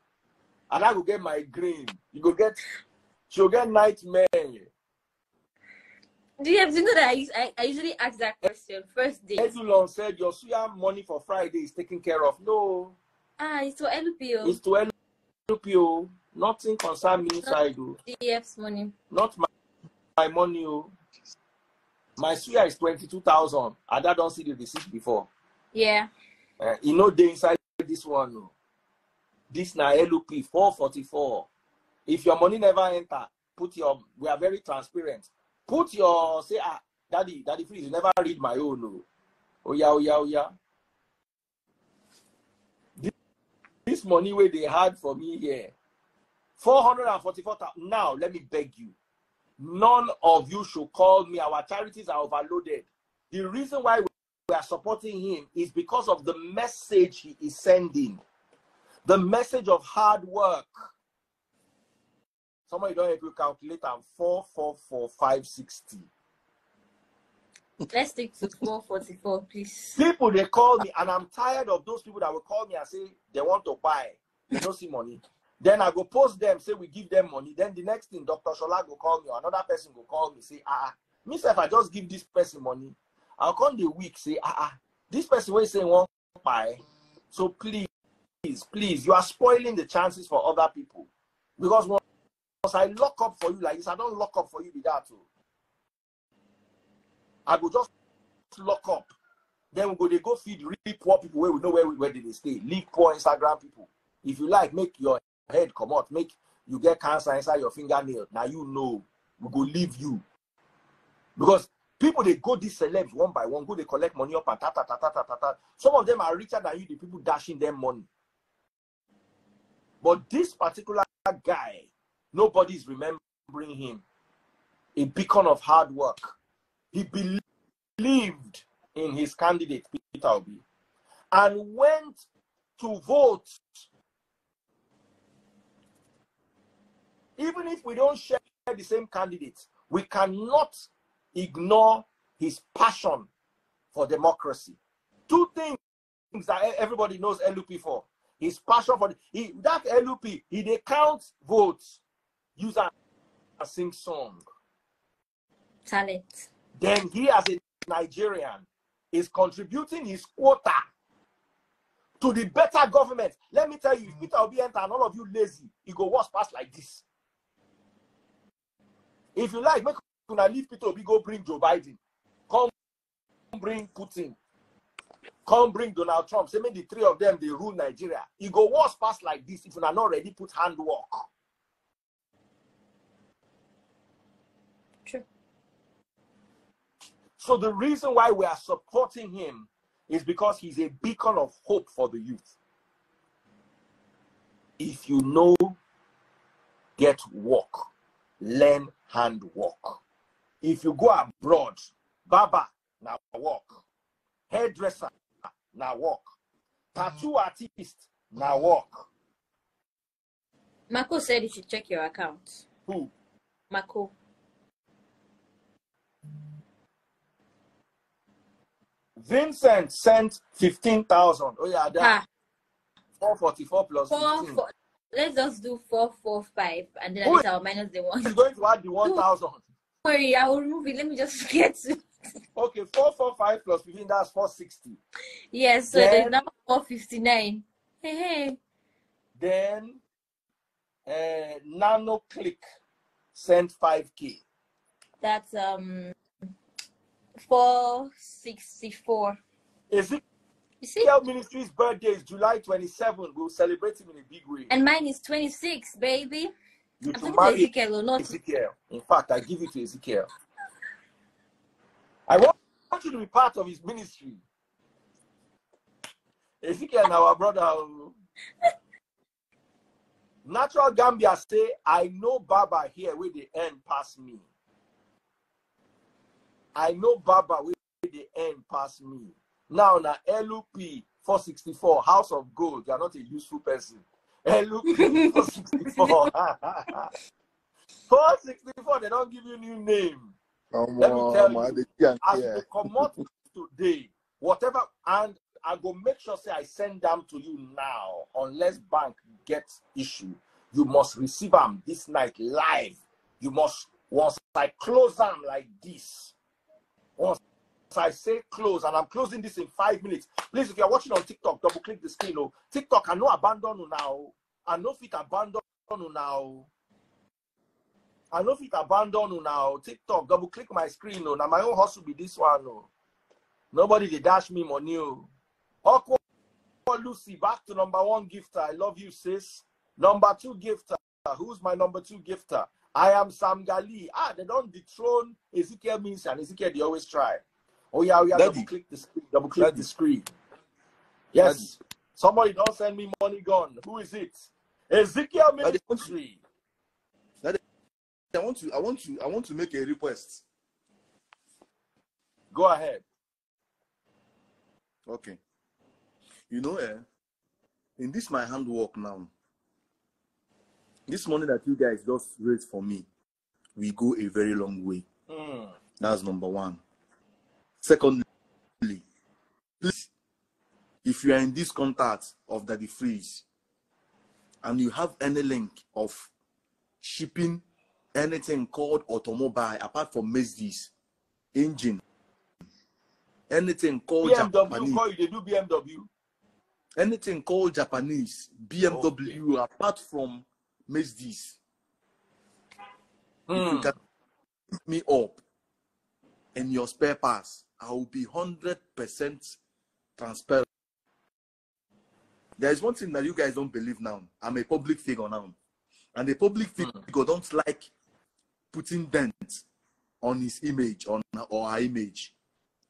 Ada go get migraine. You go get, she'll get nightmare. Do you to know that I, I, I usually ask that question first day? Edulon said your suya money for Friday is taken care of. No, Ah, it's for LPO. it's to you. Nothing concern me inside. oh. DF's money. Not my, my money. Oh. My suya is 22,000. Ada don't see the receipt before. Yeah. Uh, you know they inside this one. oh. This na LOP 444. If your money never enter, put your we are very transparent. Put your say ah daddy, daddy please you never read my own. Oh, oh yeah, oh yeah, oh yeah. This, this money where they had for me here. 444,000. Now let me beg you. None of you should call me. Our charities are overloaded. The reason why we are supporting him is because of the message he is sending. The message of hard work. Somebody don't help you calculate and 444560. Let's stick to 444, please. People they call me, and I'm tired of those people that will call me and say they want to buy. They don't see money. Then I go post them, say we give them money. Then the next thing, Dr. Shola go call me, or another person go call me, say, ah, ah, me if I just give this person money, I'll come the week, say, ah, ah, this person will say one buy. So please, please, please, you are spoiling the chances for other people. Because once I lock up for you like this, I don't lock up for you with that. I go just lock up. Then we go they go feed really poor people where we know where, where they stay. Leave poor Instagram people. If you like, make your head come out, make you get cancer inside your fingernail. Now you know we go leave you. Because people they go these celebs one by one, go they collect money up and ta ta ta ta ta ta ta. Some of them are richer than you, the people dashing them money. But this particular guy, nobody's remembering him. A beacon of hard work. He believed in his candidate, Peter Obi, and went to vote. Even if we don't share the same candidate, we cannot ignore his passion for democracy. Two things that everybody knows LUP for. His passion for the, he, that LUP, he they count votes, use and sing song. Talent. Then he as a Nigerian is contributing his quota to the better government. Let me tell you, if Peter Obi enter and all of you lazy, it go worse pass like this. If you like, make una leave Peter Obi go bring Joe Biden. Come bring Putin. Come bring Donald Trump. Say make the three of them they rule Nigeria. It go worse pass like this if you are not ready put handwork. True. So the reason why we are supporting him is because he's a beacon of hope for the youth. If you know, get work, learn hand work. If you go abroad, barber, now work. Hairdresser, now work. Tattoo mm. artist, now work. Marco said you should check your account. Who? Marco. Vincent sent 15,000. Oh, yeah, that Ha. 444 plus Four, 15. four. Let's just do four, four, five, and then at Who- least I'll minus the one. He's going to add the 1,000. Don't worry, I will remove it. Let me just get to. Okay, 445 plus 15, that's 460. Yes, so Then- there's now four fifty nine. Hey, hey. Then uh, Nano Click sent 5K. That's um 464. Is it? You see? ministry's birthday is July 27. We'll celebrate him in a big way. And mine is 26, baby. You I'm to marry Ezekiel, or not. Ezekiel. In fact, I give it to Ezekiel. I want you to be part of his ministry. Ezekiel and our brother. oh. Natural Gambia say, I know Baba here where the end past me. I know Baba where the end past me. Now, na LUP 464, House of Gold. You are not a useful person. LUP 464. 464, they don't give you new name. Come Let me tell I you, As you come out today, whatever, and I go make sure say I send them to you now, unless bank gets issue. You must receive them this night live. You must once I close them like this. Once I say close, and I'm closing this in five minutes. Please, if you're watching on TikTok, double click the screen. Oh, TikTok, I know abandon now. I know fit abandon now. I know fit abandon now. TikTok, double click my screen. Oh, now my own hustle be this one. Oh. Nobody they dash me money. Oh. Lucy, back to number one gifter. I love you, sis. Number two gifter. Who's my number two gifter? I am Sam Gali. Ah, they don't dethrone Ezekiel means and Ezekiel they always try. Oh yeah, oh yeah, Daddy. double click the screen. Double click Daddy. the screen. Yes. Somebody don't send me money gone. Who is it? Ezekiel Daddy. Ministry. I want to, I want to, I want to make a request. Go ahead. Okay. You know, eh, in this my handwork now, this money that you guys just raised for me, we go a very long way. Hmm. That's number one. Secondly, please, if you are in this contact of Daddy Freeze and you have any link of shipping anything called automobile apart from Mercedes, engine, anything called BMW Japanese, call you, they do BMW. anything called Japanese, BMW, apart from Mercedes, if you Hmm. can pick me up and your spare parts, I will be 100% transparent. There is one thing that you guys don't believe now. I'm a public figure now. And a public figure don't like putting dent on his image on or her image.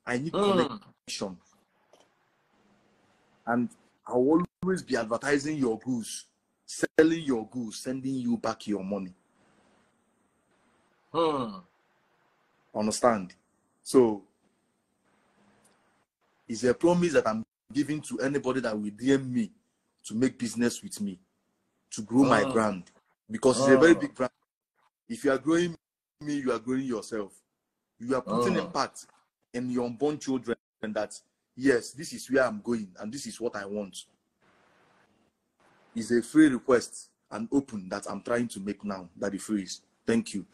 I need Hmm. connection. And I will always be advertising your goods, selling your goods, sending you back your money. Hmm. Understand? So it's a promise that I'm giving to anybody that will DM me to make business with me, to grow my Mm. brand. Because it's a very Mm. big brand. If you are growing me, you are growing yourself. You are putting Mm. impact in your unborn children and that yes, this is where I'm going and this is what I want. It's a free request and open that I'm trying to make now, Daddy Freeze. Thank you.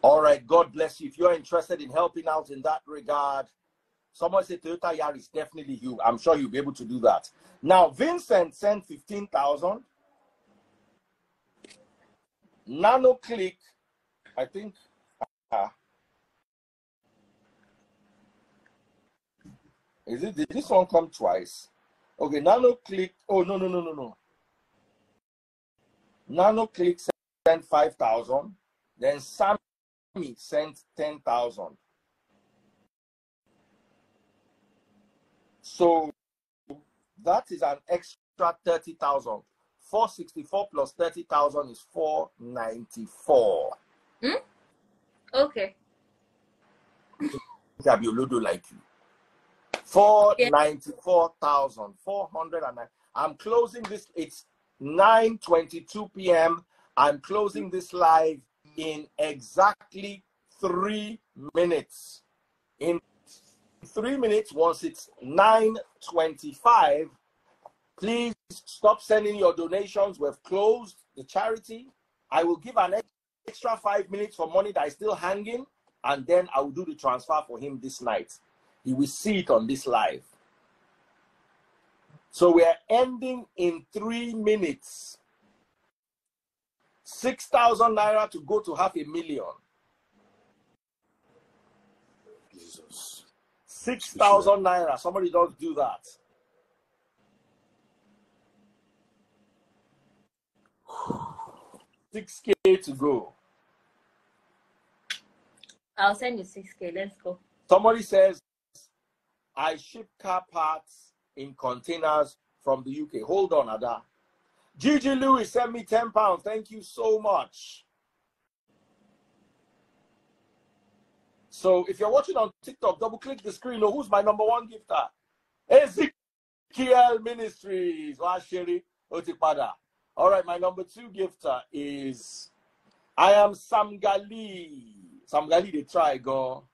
All right, God bless you. If you're interested in helping out in that regard, someone said Toyota Yaris, definitely you. I'm sure you'll be able to do that. Now, Vincent sent 15,000. Nano Click, I think. uh, is it, did this one come twice? Okay, Nano Click. Oh, no, no, no, no, no. Nano Click sent 5,000. Then Sammy sent 10,000. So that is an extra 30,000. 464 plus 30,000 is 494. Hmm? Okay. Lodo like you. 494,000. 409. I'm closing this. It's 9.22 p.m. I'm closing this live in exactly three minutes. In three minutes, once it's 9.25, please stop sending your donations. We've closed the charity. I will give an extra five minutes for money that is still hanging, and then I will do the transfer for him this night. He will see it on this live. So we are ending in three minutes. 6,000 naira to go to half a million. 6,000 naira. Somebody does do that. Six K to go. I'll send you 6K. Let's go. Somebody says, I ship car parts in containers from the UK. Hold on, Ada. Gigi Lewis sent me 10 pounds. Thank you so much. So if you're watching on TikTok, double click the screen. Who's my number one gifter? Ezekiel Ministries. Washiri Otipada. All right, my number two gifter is I am Samgali. Samgali, they try, go.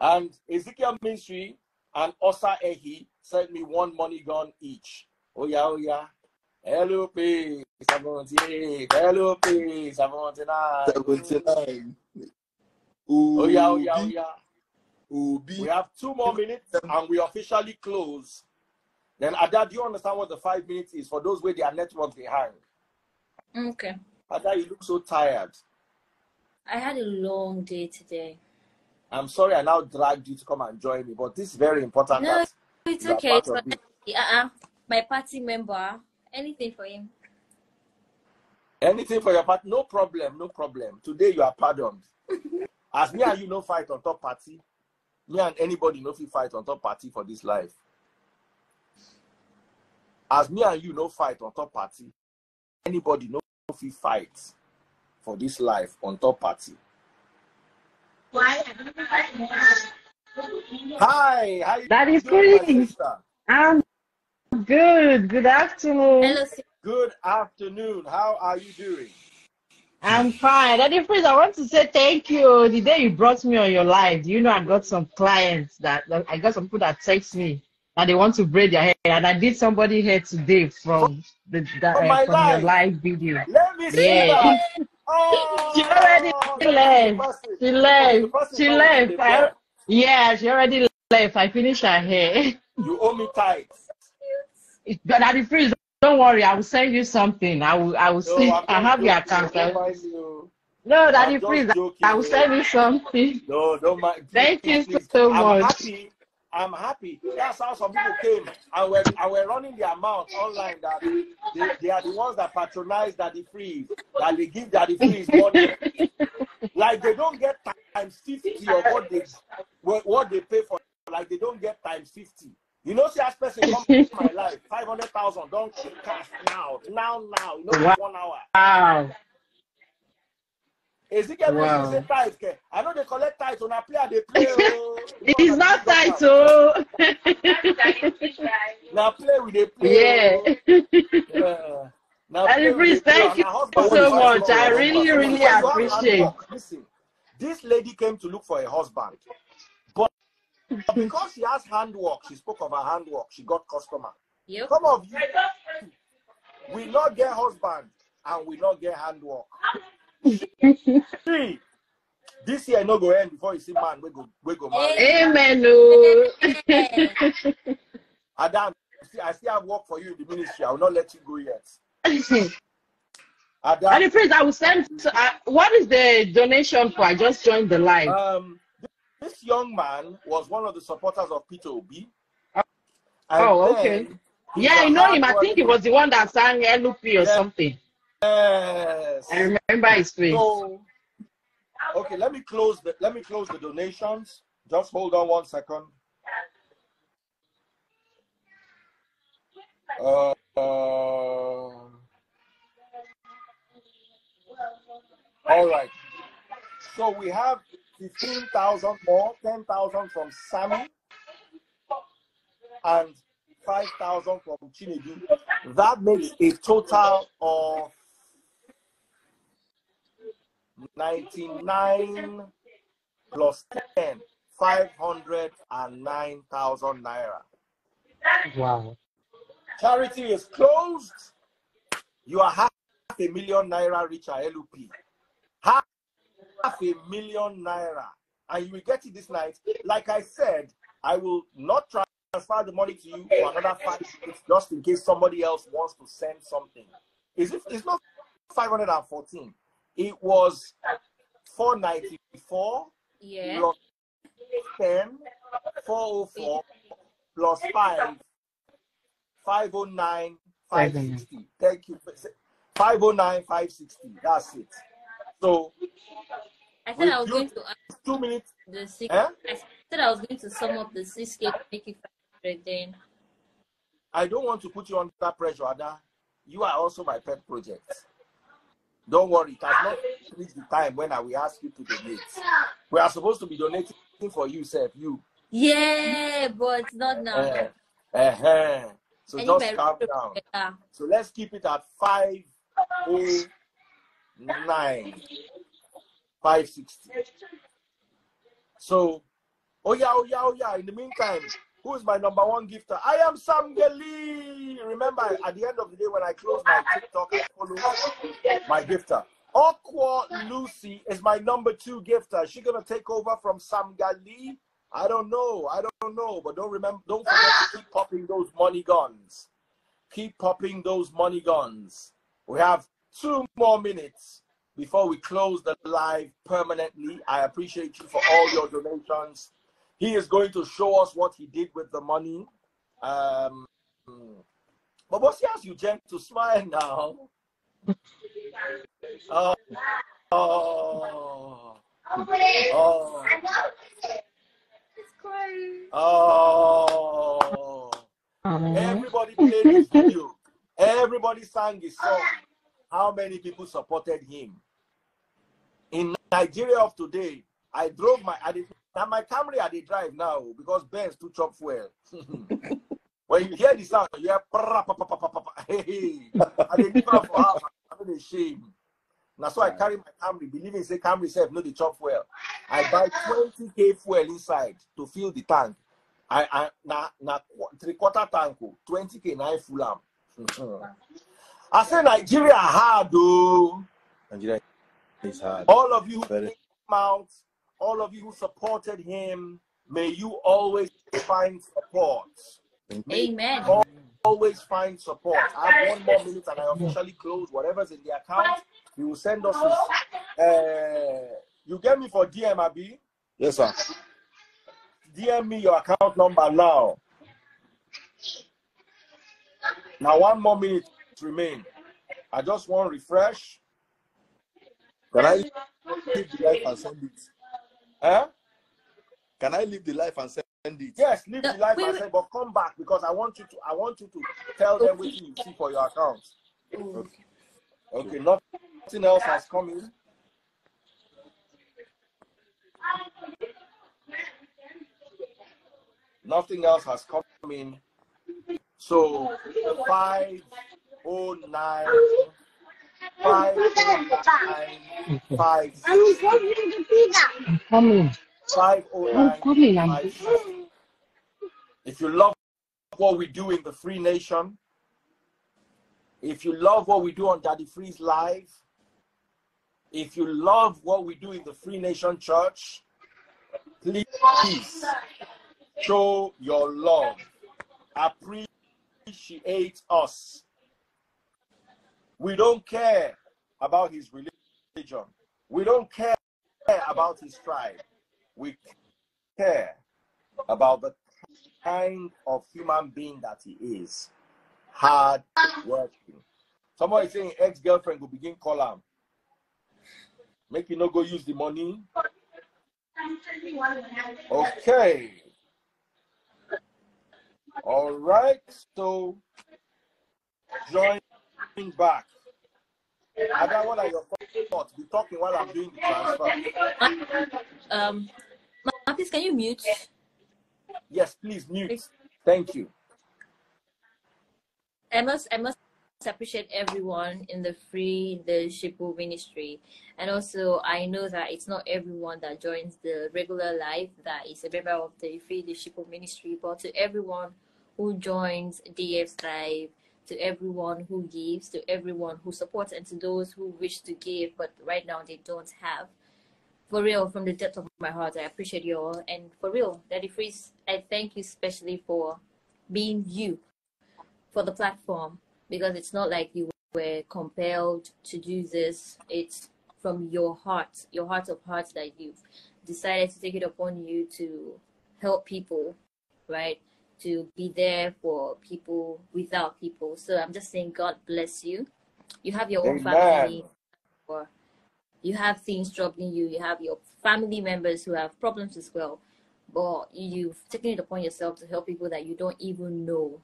And Ezekiel Ministry and Osa Ehi sent me one money gun each. Oh yeah, oh yeah. LOP 78, LOP 79. 79. Oh yeah, oh yeah, oh yeah. Obi. We have two more minutes and we officially close. Then Ada, do you understand what the five minutes is for those where their network they hang? Okay. Ada, you look so tired. I had a long day today. I'm sorry I now dragged you to come and join me, but this is very important. No, It's okay. It's Uh-uh. My party member. Anything for him. Anything for your part, no problem, no problem. Today you are pardoned. As me and you no fight on top party, me and anybody no fit fight on top party for this life. As me and you no fight on top party, anybody no fit fight for this life on top party. Hi, how you That is doing, my great. sister? I'm good. Good afternoon. Hello. Good afternoon. How are you doing? I'm fine. Daddy Freeze, I want to say thank you. The day you brought me on your live, you know I got some clients that, that I got some people that text me and they want to braid their hair. And I did somebody here today from the, the From uh, from live? your live video. Let me see Yeah. that. Oh, She already left. She left. She left. I, yeah, she already left. I finished her hair. You owe me tight. But Daddy Freeze, don't worry. I will send you something. I will. I will No, see. I have your account. Eh? Mind you. No, Daddy I'm just Freeze, joking, I will oh. send you something. No, don't mind. Thank you Please, so I'm much. happy. I'm happy. That's how some people came and were, and were running their mouth online that they, they are the ones that patronize Daddy Freeze, that they give Daddy Freeze money. like they don't get times 50 of what they what, what they pay for. Like they don't get times 50. You know, see, as person come into my life, 500,000, don't cash now, now, now, you know, Wow. one hour. Wow. Ezekiel Wow. wow. say tithe, ke? I know they collect tithe on a player, they play. Oh. It is not tight, oh. Now play with the play. yeah. oh. Yeah. Now Daddy play with the play. thank oh. And you her husband so much. I oh, really, really Because you have appreciate. Listen, this lady came to look for a husband, but because she has handwork, she spoke of her handwork. She got customer. Yep. Some of you will not get husband and will not get handwork. See, this year I no go end before you see man we go we go marry. Amen. Oh. Adam, see, I still have work for you in the ministry. I will not let you go yet. Adam, Daddy Freeze, I will send. so, uh, what is the donation for? I just joined the live. um, this young man was one of the supporters of Peter Obi. And Oh, okay. Yeah, I know him. I think he was the one that sang LUP or Yeah. something. Yes. I remember his face. So, okay, let me close the let me close the donations. Just hold on one second. Uh, uh, all right. So we have fifteen thousand more, ten thousand from Sammy, and five thousand from Chinedu. That makes a total of 99 plus 10, 509,000 naira. Wow. Charity is closed. You are half a million naira richer, LUP. Half a million naira. And you will get it this night. Like I said, I will not transfer the money to you for another five minutes just in case somebody else wants to send something. Is it, it's not 514. It was 494 Yeah. plus 10, 404 plus 5, 509, 560. Thank you. 509, 560. That's it. So, I said I was going to ask two minutes. the six. Eh? I said I was going to sum up the six K to make it five hundred. Then I don't want to put you under pressure, Ada. You are also my pet project. Don't worry, it has not reached the time when I will ask you to donate. We are supposed to be donating for you, Seth. You. yeah, but not now. Uh, uh-huh. So just calm down. better. So let's keep it at 509, 560. So, oh yeah, oh yeah, oh yeah. In the meantime, who is my number one gifter? I am Sam Geli. Remember, at the end of the day, when I close my TikTok, I follow my gifter. Aqua Lucy is my number two gifter. Is she gonna take over from Sam Gali? I don't know. I don't know. But don't remember. Don't forget to keep popping those money guns. Keep popping those money guns. We have two more minutes before we close the live permanently. I appreciate you for all your donations. He is going to show us what he did with the money. Um, but what's yes, you gent to smile now? Oh, oh, oh, oh. Everybody played his video. Everybody sang his song. How many people supported him? In Nigeria of today, I drove my I did, now my Camry I did drive now because Benz too chop fuel. when you hear the sound, you hear pra, pa, pa, pa, pa, pa, pa. hey, hey. I did give up for half. I'm not ashamed. That's why I carry my Camry, believing say Camry self no the chop fuel. I buy 20k fuel inside to fill the tank. I I na na three quarter tank, oh, 20k na I full am. I say Nigeria hard though. Nigeria is hard. All of you who Very. came out, all of you who supported him, may you always find support. Amen. Al- Always find support. I have one more minute and I officially close whatever's in the account. You will send us. His, uh, you get me for DM, Abi. Yes, sir. DM me your account number now. Now one more minute remain. I just want to refresh. Can I leave the life and send it? Huh? Can I leave the life and send it? Yes, leave the life wait, and wait. but come back because I want you to I want you to tell them what you see for your account. Mm. Okay. Okay, nothing else has come in. Nothing else has come in. So five oh nine five oh nine five I'm coming. Five oh I'm nine coming. I'm five If you love what we do in the Free Nation, if you love what we do on Daddy Freeze's Live, if you love what we do in the Free Nation Church, please show your love. Appreciate us. We don't care about his religion. We don't care about his tribe. We care about the kind of human being that he is. Hard working. Somebody saying ex-girlfriend will begin call him. Make you not go use the money. Okay. All right. So join back. Ada, what are your thoughts? Be talking while I'm doing the transfer. Um, Can you mute? Yes, please mute. Thank you. I must I must appreciate everyone in the free the Sheeple ministry. And also I know that it's not everyone that joins the regular life that is a member of the free the Sheeple ministry, but to everyone who joins DF's live, to everyone who gives, to everyone who supports and to those who wish to give but right now they don't have. For real, from the depth of my heart, I appreciate you all. And for real, Daddy Freeze, I thank you especially for being you for the platform because it's not like you were compelled to do this. It's from your heart, your heart of hearts that you've decided to take it upon you to help people, right? To be there for people without people. So I'm just saying, God bless you. You have your own Amen. family, or you have things troubling you. You have your family members who have problems as well, but you've taken it upon yourself to help people that you don't even know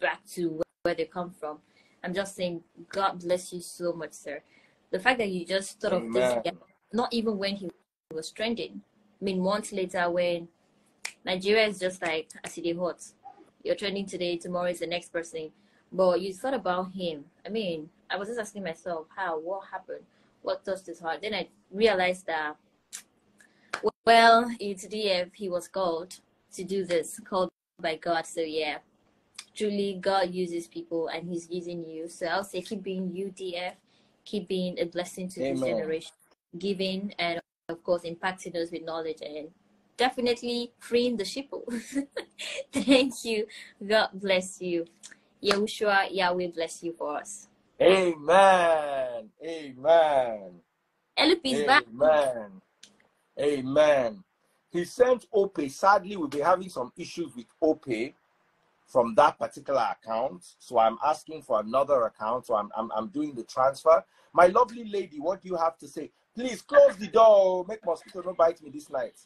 back to where, they come from. I'm just saying, God bless you so much, sir. The fact that you just thought of this, Amen. not even when he was trending. I mean, months later, when Nigeria is just like a city hot, you're trending today, tomorrow is the next person. But you thought about him. I mean, I was just asking myself, how, what happened, what touched his heart. Then I realized that, well, it's DF, he was called to do this, called by God. So yeah, truly God uses people and he's using you. So I'll say keep being you, DF, keep being a blessing to this generation, giving and of course impacting us with knowledge and definitely freeing the sheeple. Thank you. God bless you. Yahushua, Yahweh bless you for us. Amen. Amen. Elup is back. Amen. Amen. He sent Ope. Sadly, we'll be having some issues with Ope from that particular account. So I'm asking for another account. So I'm, I'm, I'm doing the transfer. My lovely lady, what do you have to say? Please close the door. Make mosquito not bite me this night.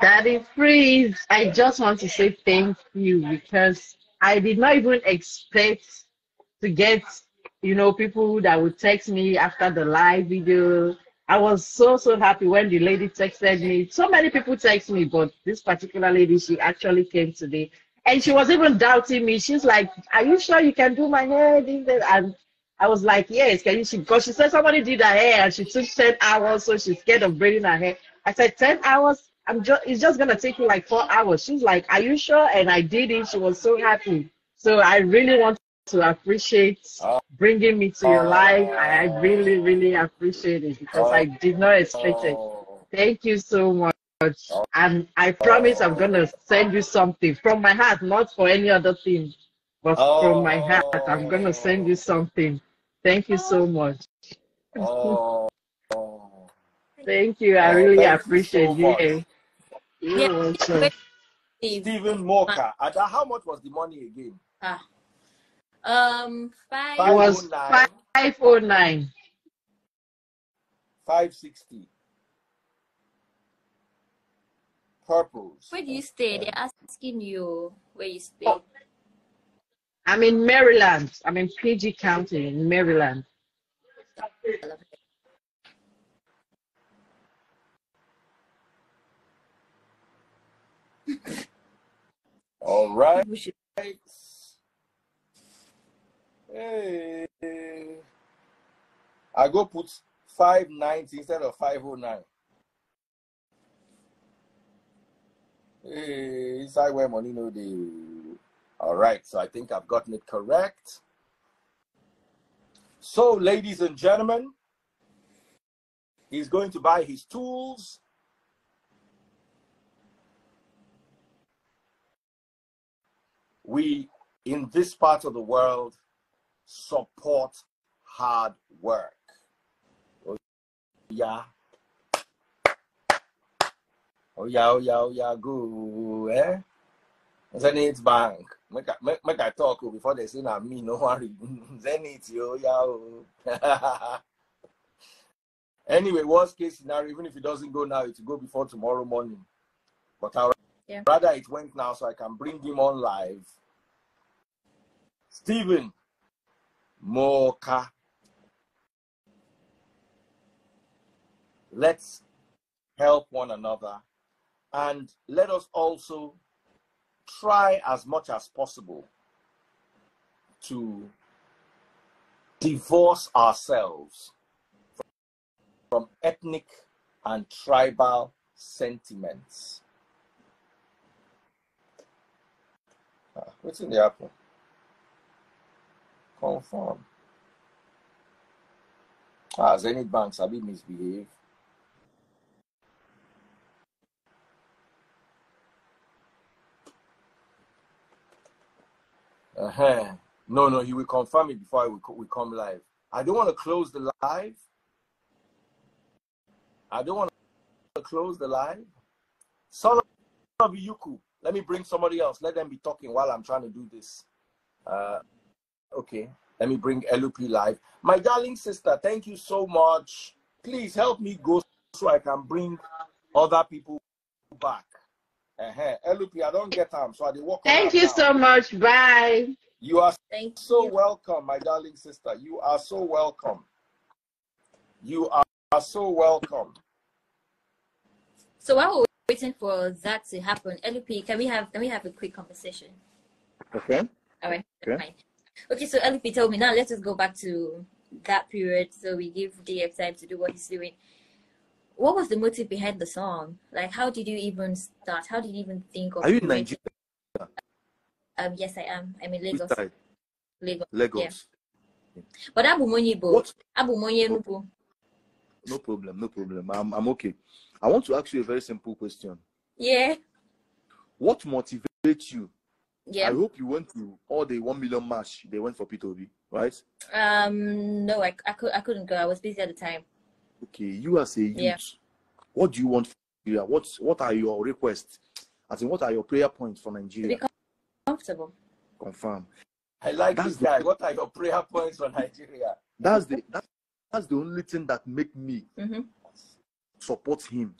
Daddy Freeze, I just want to say thank you because I did not even expect to get, you know, people that would text me after the live video. I was so, so happy when the lady texted me. So many people text me, but this particular lady, she actually came today. And she was even doubting me. She's like, Are you sure you can do my hair? And I was like, Yes, can you? She, because she said somebody did her hair and she took 10 hours, so she's scared of braiding her hair. I said, 10 hours? I'm just it's just gonna take you like four hours. She's like, Are you sure? And I did it. She was so happy. So I really want to appreciate bringing me to your life. I I really, really appreciate it because I did not expect it. Thank you so much. And I promise I'm gonna send you something from my heart, not for any other thing, but from my heart. I'm gonna send you something. Thank you so much. oh, Thank you. I really thank you appreciate so you. much. You're Yeah. welcome. Stephen Moka. How much was the money again? Ah. Um, five. It was 509, 509. 560. Purples. Where do you stay? They're asking you where you stay. Oh. I'm in Maryland. I'm in PG County in Maryland. All right. Hey. I go put 590 instead of 509. Hey, inside where money no. All right, so I think I've gotten it correct. So, ladies and gentlemen, he's going to buy his tools. We, in this part of the world, support hard work. Oh, yeah. Oh, yeah, oh, yeah, oh, yeah, go, eh? Zenith Bank. Make I, make, make I talk oh, before they say na me, no worry. Zenith, yo, yeah. anyway, worst case scenario, even if it doesn't go now, it will go before tomorrow morning. But I'd Yeah. rather it went now so I can bring him on live. Stephen Moka. Let's help one another and let us also try as much as possible to divorce ourselves from ethnic and tribal sentiments. Ah, what's in the apple? Confirm. Ah, any bank sabi misbehave? Uh-huh. No, no, he will confirm it before we, we come live. I don't want to close the live. I don't want to close the live. Son of Yuku, let me bring somebody else. Let them be talking while I'm trying to do this. Uh, okay, let me bring LUP live. My darling sister, thank you so much. Please help me go so I can bring other people back. Uh-huh. LUP, I don't get time, so I dey walk. Thank you now. so much. Bye. You are Thank so you. welcome, my darling sister. You are so welcome. You are are so welcome. So while we're waiting for that to happen, LP, can we have can we have a quick conversation? Okay. All right, Okay. fine. Okay, so LP told me now let us go back to that period so we give DF time to do what he's doing. What was the motive behind the song? Like how did you even start? How did you even think of Are you in Nigeria? Um yes I am. I'm in Lagos. Lagos. Lagos. But Abu Monyibo. Abu Monyenubu. No problem. No problem. I'm I'm okay. I want to ask you a very simple question. Yeah. What motivates you? Yeah. I hope you went to all the one million march they went for P2B, right? Um no, I, I could I couldn't go. I was busy at the time. Okay, you as a youth, Yeah. what do you want for Nigeria? What what are your requests? As in, what are your prayer points for Nigeria? be comfortable. Confirm. I like That's this the- guy. What are your prayer points for Nigeria? That's the that, that's the only thing that make me hmm support him.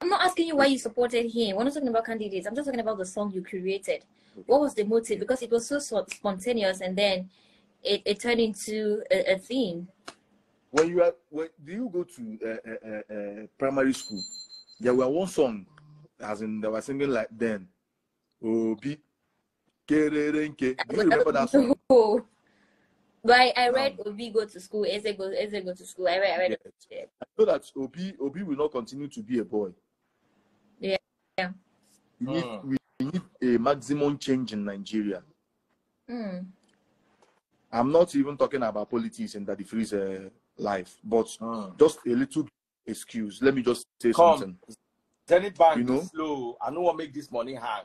I'm not asking you why you supported him. We're not talking about candidates. I'm just talking about the song you created. What was the motive? Because it was so spontaneous, and then it, it turned into a, a theme. When you are when do you go to uh, uh, uh, uh, primary school? There were one song, as in they were singing like then, Obi, Kererenke. Do you remember that song? Oh. But I, I read Obi go to school, Eze go, Eze go to school. I read, I read it. I know that Obi Obi will not continue to be a boy. Yeah. Yeah. We need Mm. we need a maximum change in Nigeria. Hmm. I'm not even talking about politics and that freeze uh, life, but Mm. just a little excuse. Let me just say Come. something. it back. You know? is slow. I don't want to make this money hang.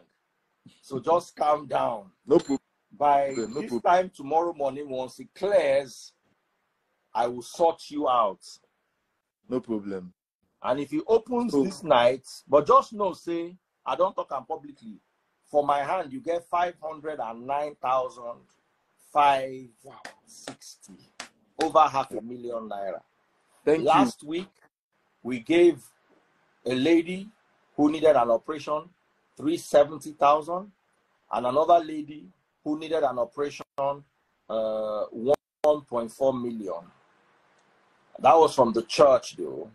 So just calm down. No problem. By Okay, no this problem. time tomorrow morning, once it clears, I will sort you out. No problem. And if he opens this night, but just know, say, I don't talk publicly. For my hand, you get 509,560. Over half a million naira. Thank Last week, we gave a lady who needed an operation 370,000 and another lady who needed an operation uh, 1.4 million. That was from the church, though.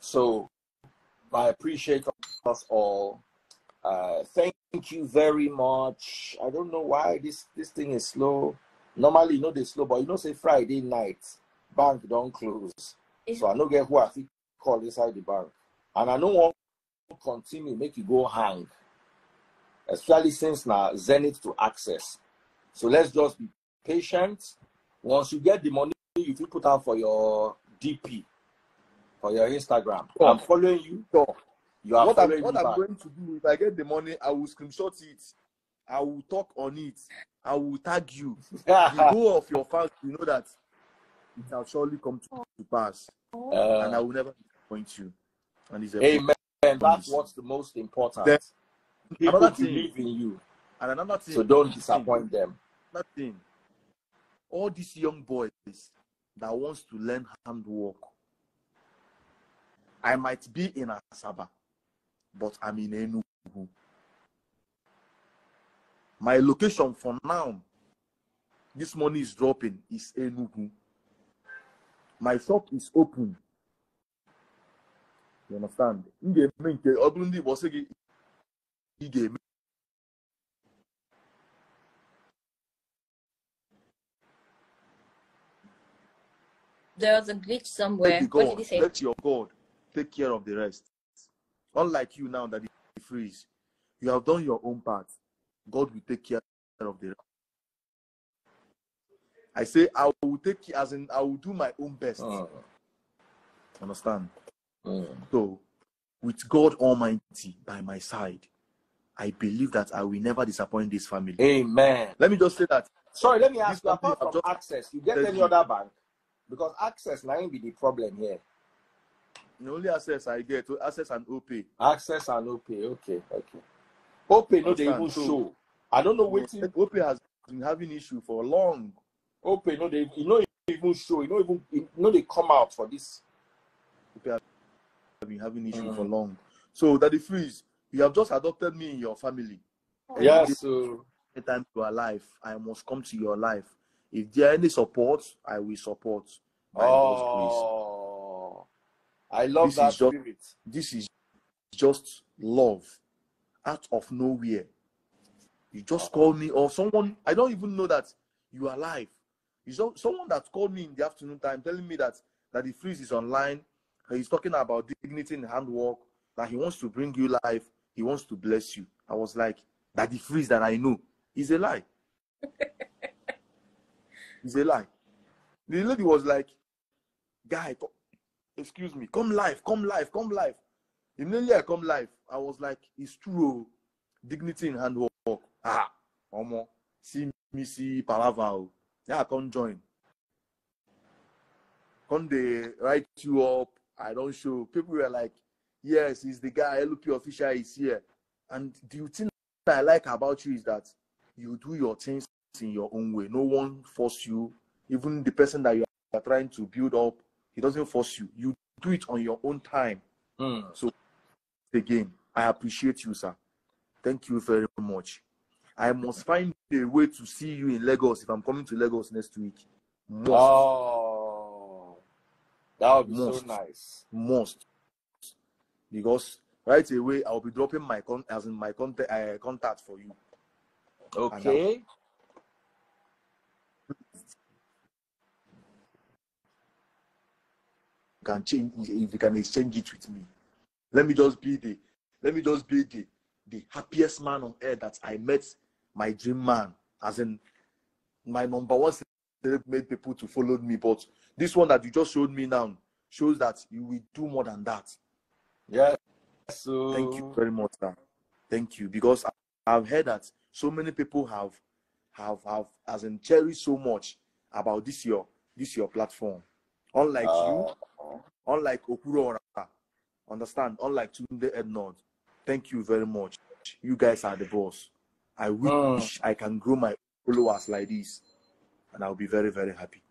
So I appreciate us all. Uh, thank you very much. I don't know why this this thing is slow. Normally, you know they slow, but you know, say Friday night, bank don't close. So I no get who I think call inside the bank. And I no want to continue, make you go hang. Especially since now Zenith to access. So let's just be patient. Once you get the money, you put out for your DP, for your Instagram. Sure. I'm following you. Sure. You are what I'm, what I'm going to do, if I get the money, I will screenshot it. I will talk on it. I will tag you. The goal of your fans, you know that it shall surely come to, to pass. and I Uh, will never disappoint you. And it's a amen. That's what's the most important. Then, People another thing- believe in you, And another thing, so don't disappoint them. another thing, all these young boys that wants to learn handwork. I might be in Asaba, but I'm in Enugu. My location for now, this money is dropping, is Enugu. My shop is open. You understand? M ga-eme nke ọ bụrụ ndị Igbo sị gị ị ga-eme There was a glitch somewhere. What did he say? let your God take care of the rest. Unlike you now that it freeze, you have done your own part. God will take care of the rest. I say I will take care as in I will do my own best. Mm, Understand? mm. So with God Almighty by my side, I believe that I will never disappoint this family. Amen. Let me just say that Sorry, let me This ask you, apart from have access, you get any you. other bank? Because access ain't be the problem here. The only access I get to access and OPay. Access and OPay. Okay, okay. OPay no they even show. I don't know wetin OPay has been having issue for long. OPay no they you know even show. You know even you know they come out for this. OP, have been having issue Mm. for long. So Daddy Freeze, you have just adopted me in your family. Yes, so Anytime you are alive, I must come to your life. If there are any support, I will support. Grace. oh, I love This that is just- spirit. This is just love out of nowhere. You just call me or someone I don't even know that you are alive. Not someone that called me in the afternoon time telling me that that the freeze is online. He's talking about dignity and handwork, that he wants to bring you life, he wants to bless you. I was like, that the freeze that I know is a lie. it's a lie. The lady was like, guy, excuse me, come live, come live, come live. Immediately I come live, I was like, it's true. oh. Dignity in handwork. Ah, Omo, see me see Palava. oh. Yeah, come join. Come they write you up. I don't show. People were like, yes, he's the guy. LP official is here. And the thing I like about you is that you do your things in your own way. No one force you. Even the person that you are trying to build up, he doesn't force you. You do it on your own time So, again. I appreciate you, sir. Thank you very much. I must find a way to see you in Lagos if I'm coming to Lagos next week. Must, Oh, that would be so nice. must. Because right away I'll be dropping my con as in my contact uh, contact for you. Okay. You can change if you can exchange it with me. Let me just be the let me just be the the happiest man on earth that I met my dream man. As in my number one made people to follow me. But this one that you just showed me now shows that you will do more than that. Yes. So Thank you very much, sir. Thank you. Because I- I've heard that so many people have have have as in cherished so much about this your this your platform. Unlike you, Uh, unlike Okuro Ora, understand, unlike Tunde Ednut. Thank you very much. You guys are the boss. I wish oh. I can grow my followers like this, and I'll be very, very happy.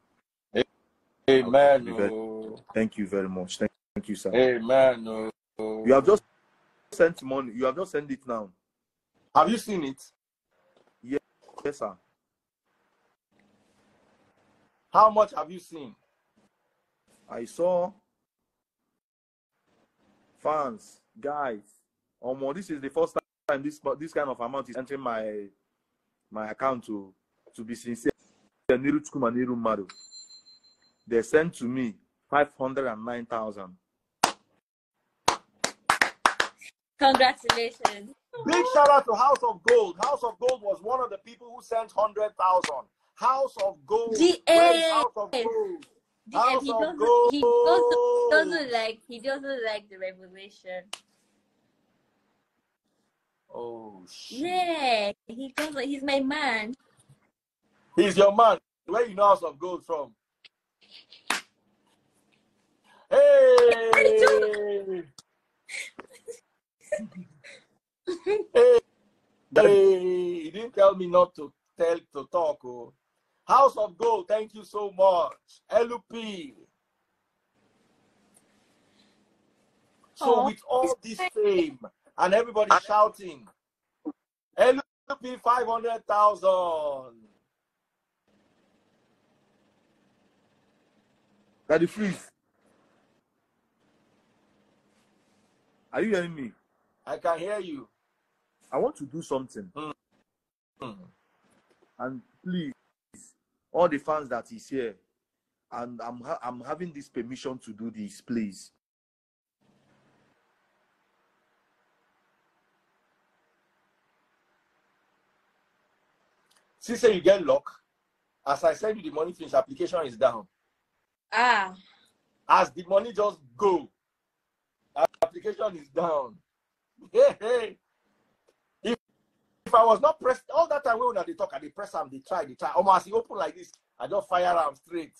Amen. Oh. Very- oh. Thank you very much. Thank, thank you, sir. Amen. oh. You have just sent money. You have just sent it now. Have you seen it? Yes, sir. How much have you seen? I saw fans, guys. Omo, this is the first time this this kind of amount is entering my my account to to be sincere. Niru Chukuma Niru Madu. They sent to me five hundred and nine thousand. Congratulations. Big shout out to House of Gold. House of Gold was one of the people who sent hundred thousand. House of Gold. GA. Where is House of Gold? DM, House he doesn't, Gold. he doesn't, doesn't like he doesn't like the revelation. Oh shit. Yeah, he doesn't. He's my man. He's your man. Where you know House of Gold from? Hey! hey! Hey! He didn't tell me not to tell to talk. Oh. House of Gold, thank you so much. LP. So Aw, with all this fame and everybody shouting, LP five hundred thousand. Daddy Freeze. Are you hearing me? I can hear you. I want to do something. Hmm. and please all the fans that is here and i'm ha- i'm having this permission to do this please See, say you get luck. As I send you the money finish, application is down. Ah, As the money just go, application is down. Hey, hey. If, I was not pressed all that time when they talk, I they press them, they try, they try. Almost he open like this, I just fire them straight.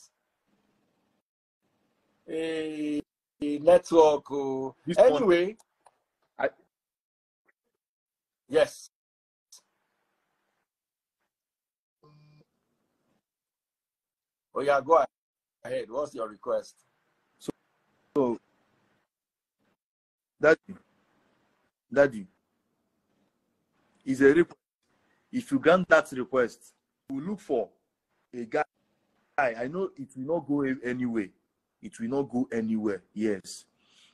A network. oh. This one- Anyway, I- yes. Oh yeah, go ahead. What's your request? So, daddy, daddy, is a request. If you grant that request, we look for a guy. I know it will not go anywhere. It will not go anywhere. Yes,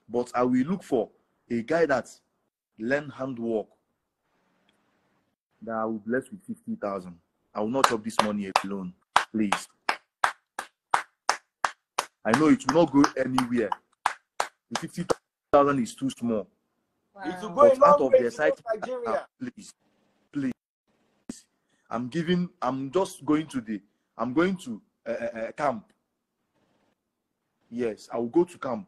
but I will look for a guy that learn handwork. That I will bless with fifty thousand. I will not chop this money alone, please. I know it will not go anywhere. The fifty thousand is too small. It will Wow. go a But out long of way the to site, Nigeria. please, please. I'm giving. I'm just going to the. I'm going to uh, uh, camp. Yes, I will go to camp.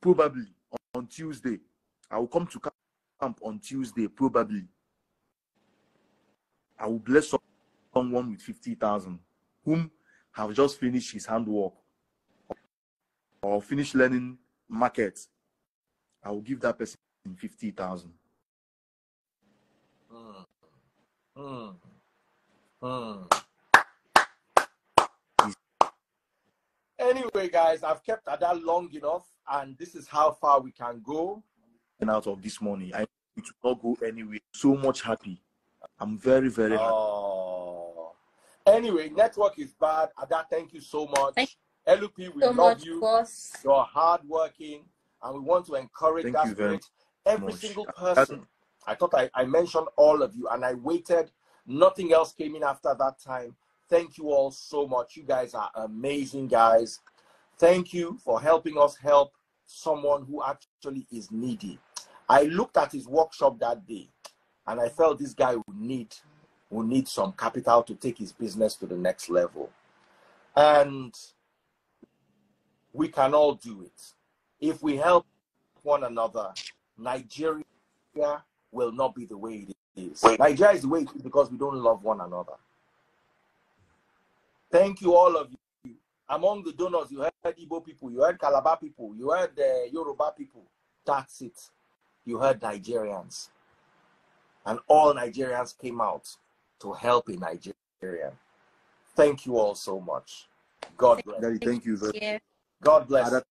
Probably on, on Tuesday. I will come to camp camp on Tuesday. Probably. I will bless someone with fifty thousand, whom have just finished his handwork or finished learning market. I will give that person fifty thousand. Hmm. Hmm. Hmm. Anyway, guys, I've kept at that long enough, and this is how far we can go. and out of this money. I it will not go anywhere. So much happy. I'm very, very happy. Oh. Anyway, network is bad. Ada, thank you so much. Thank LUP, we so love much, you. boss. You're hardworking, and we want to encourage Thank that you very spirit. Every single person. I thought I, I mentioned all of you, and I waited. Nothing else came in after that time. Thank you all so much. You guys are amazing guys. Thank you for helping us help someone who actually is needy. I looked at his workshop that day, and I felt this guy would need will need some capital to take his business to the next level. And we can all do it. If we help one another, Nigeria will not be the way it is. Nigeria is the way it is because we don't love one another. Thank you, all of you. Among the donors, you heard Igbo people, you heard Calabar people, you heard uh, Yoruba people. That's it. You heard Nigerians. And all Nigerians came out to help in Nigeria. Thank you all so much. God bless. Daddy, thank you very Yeah. God bless. Ada,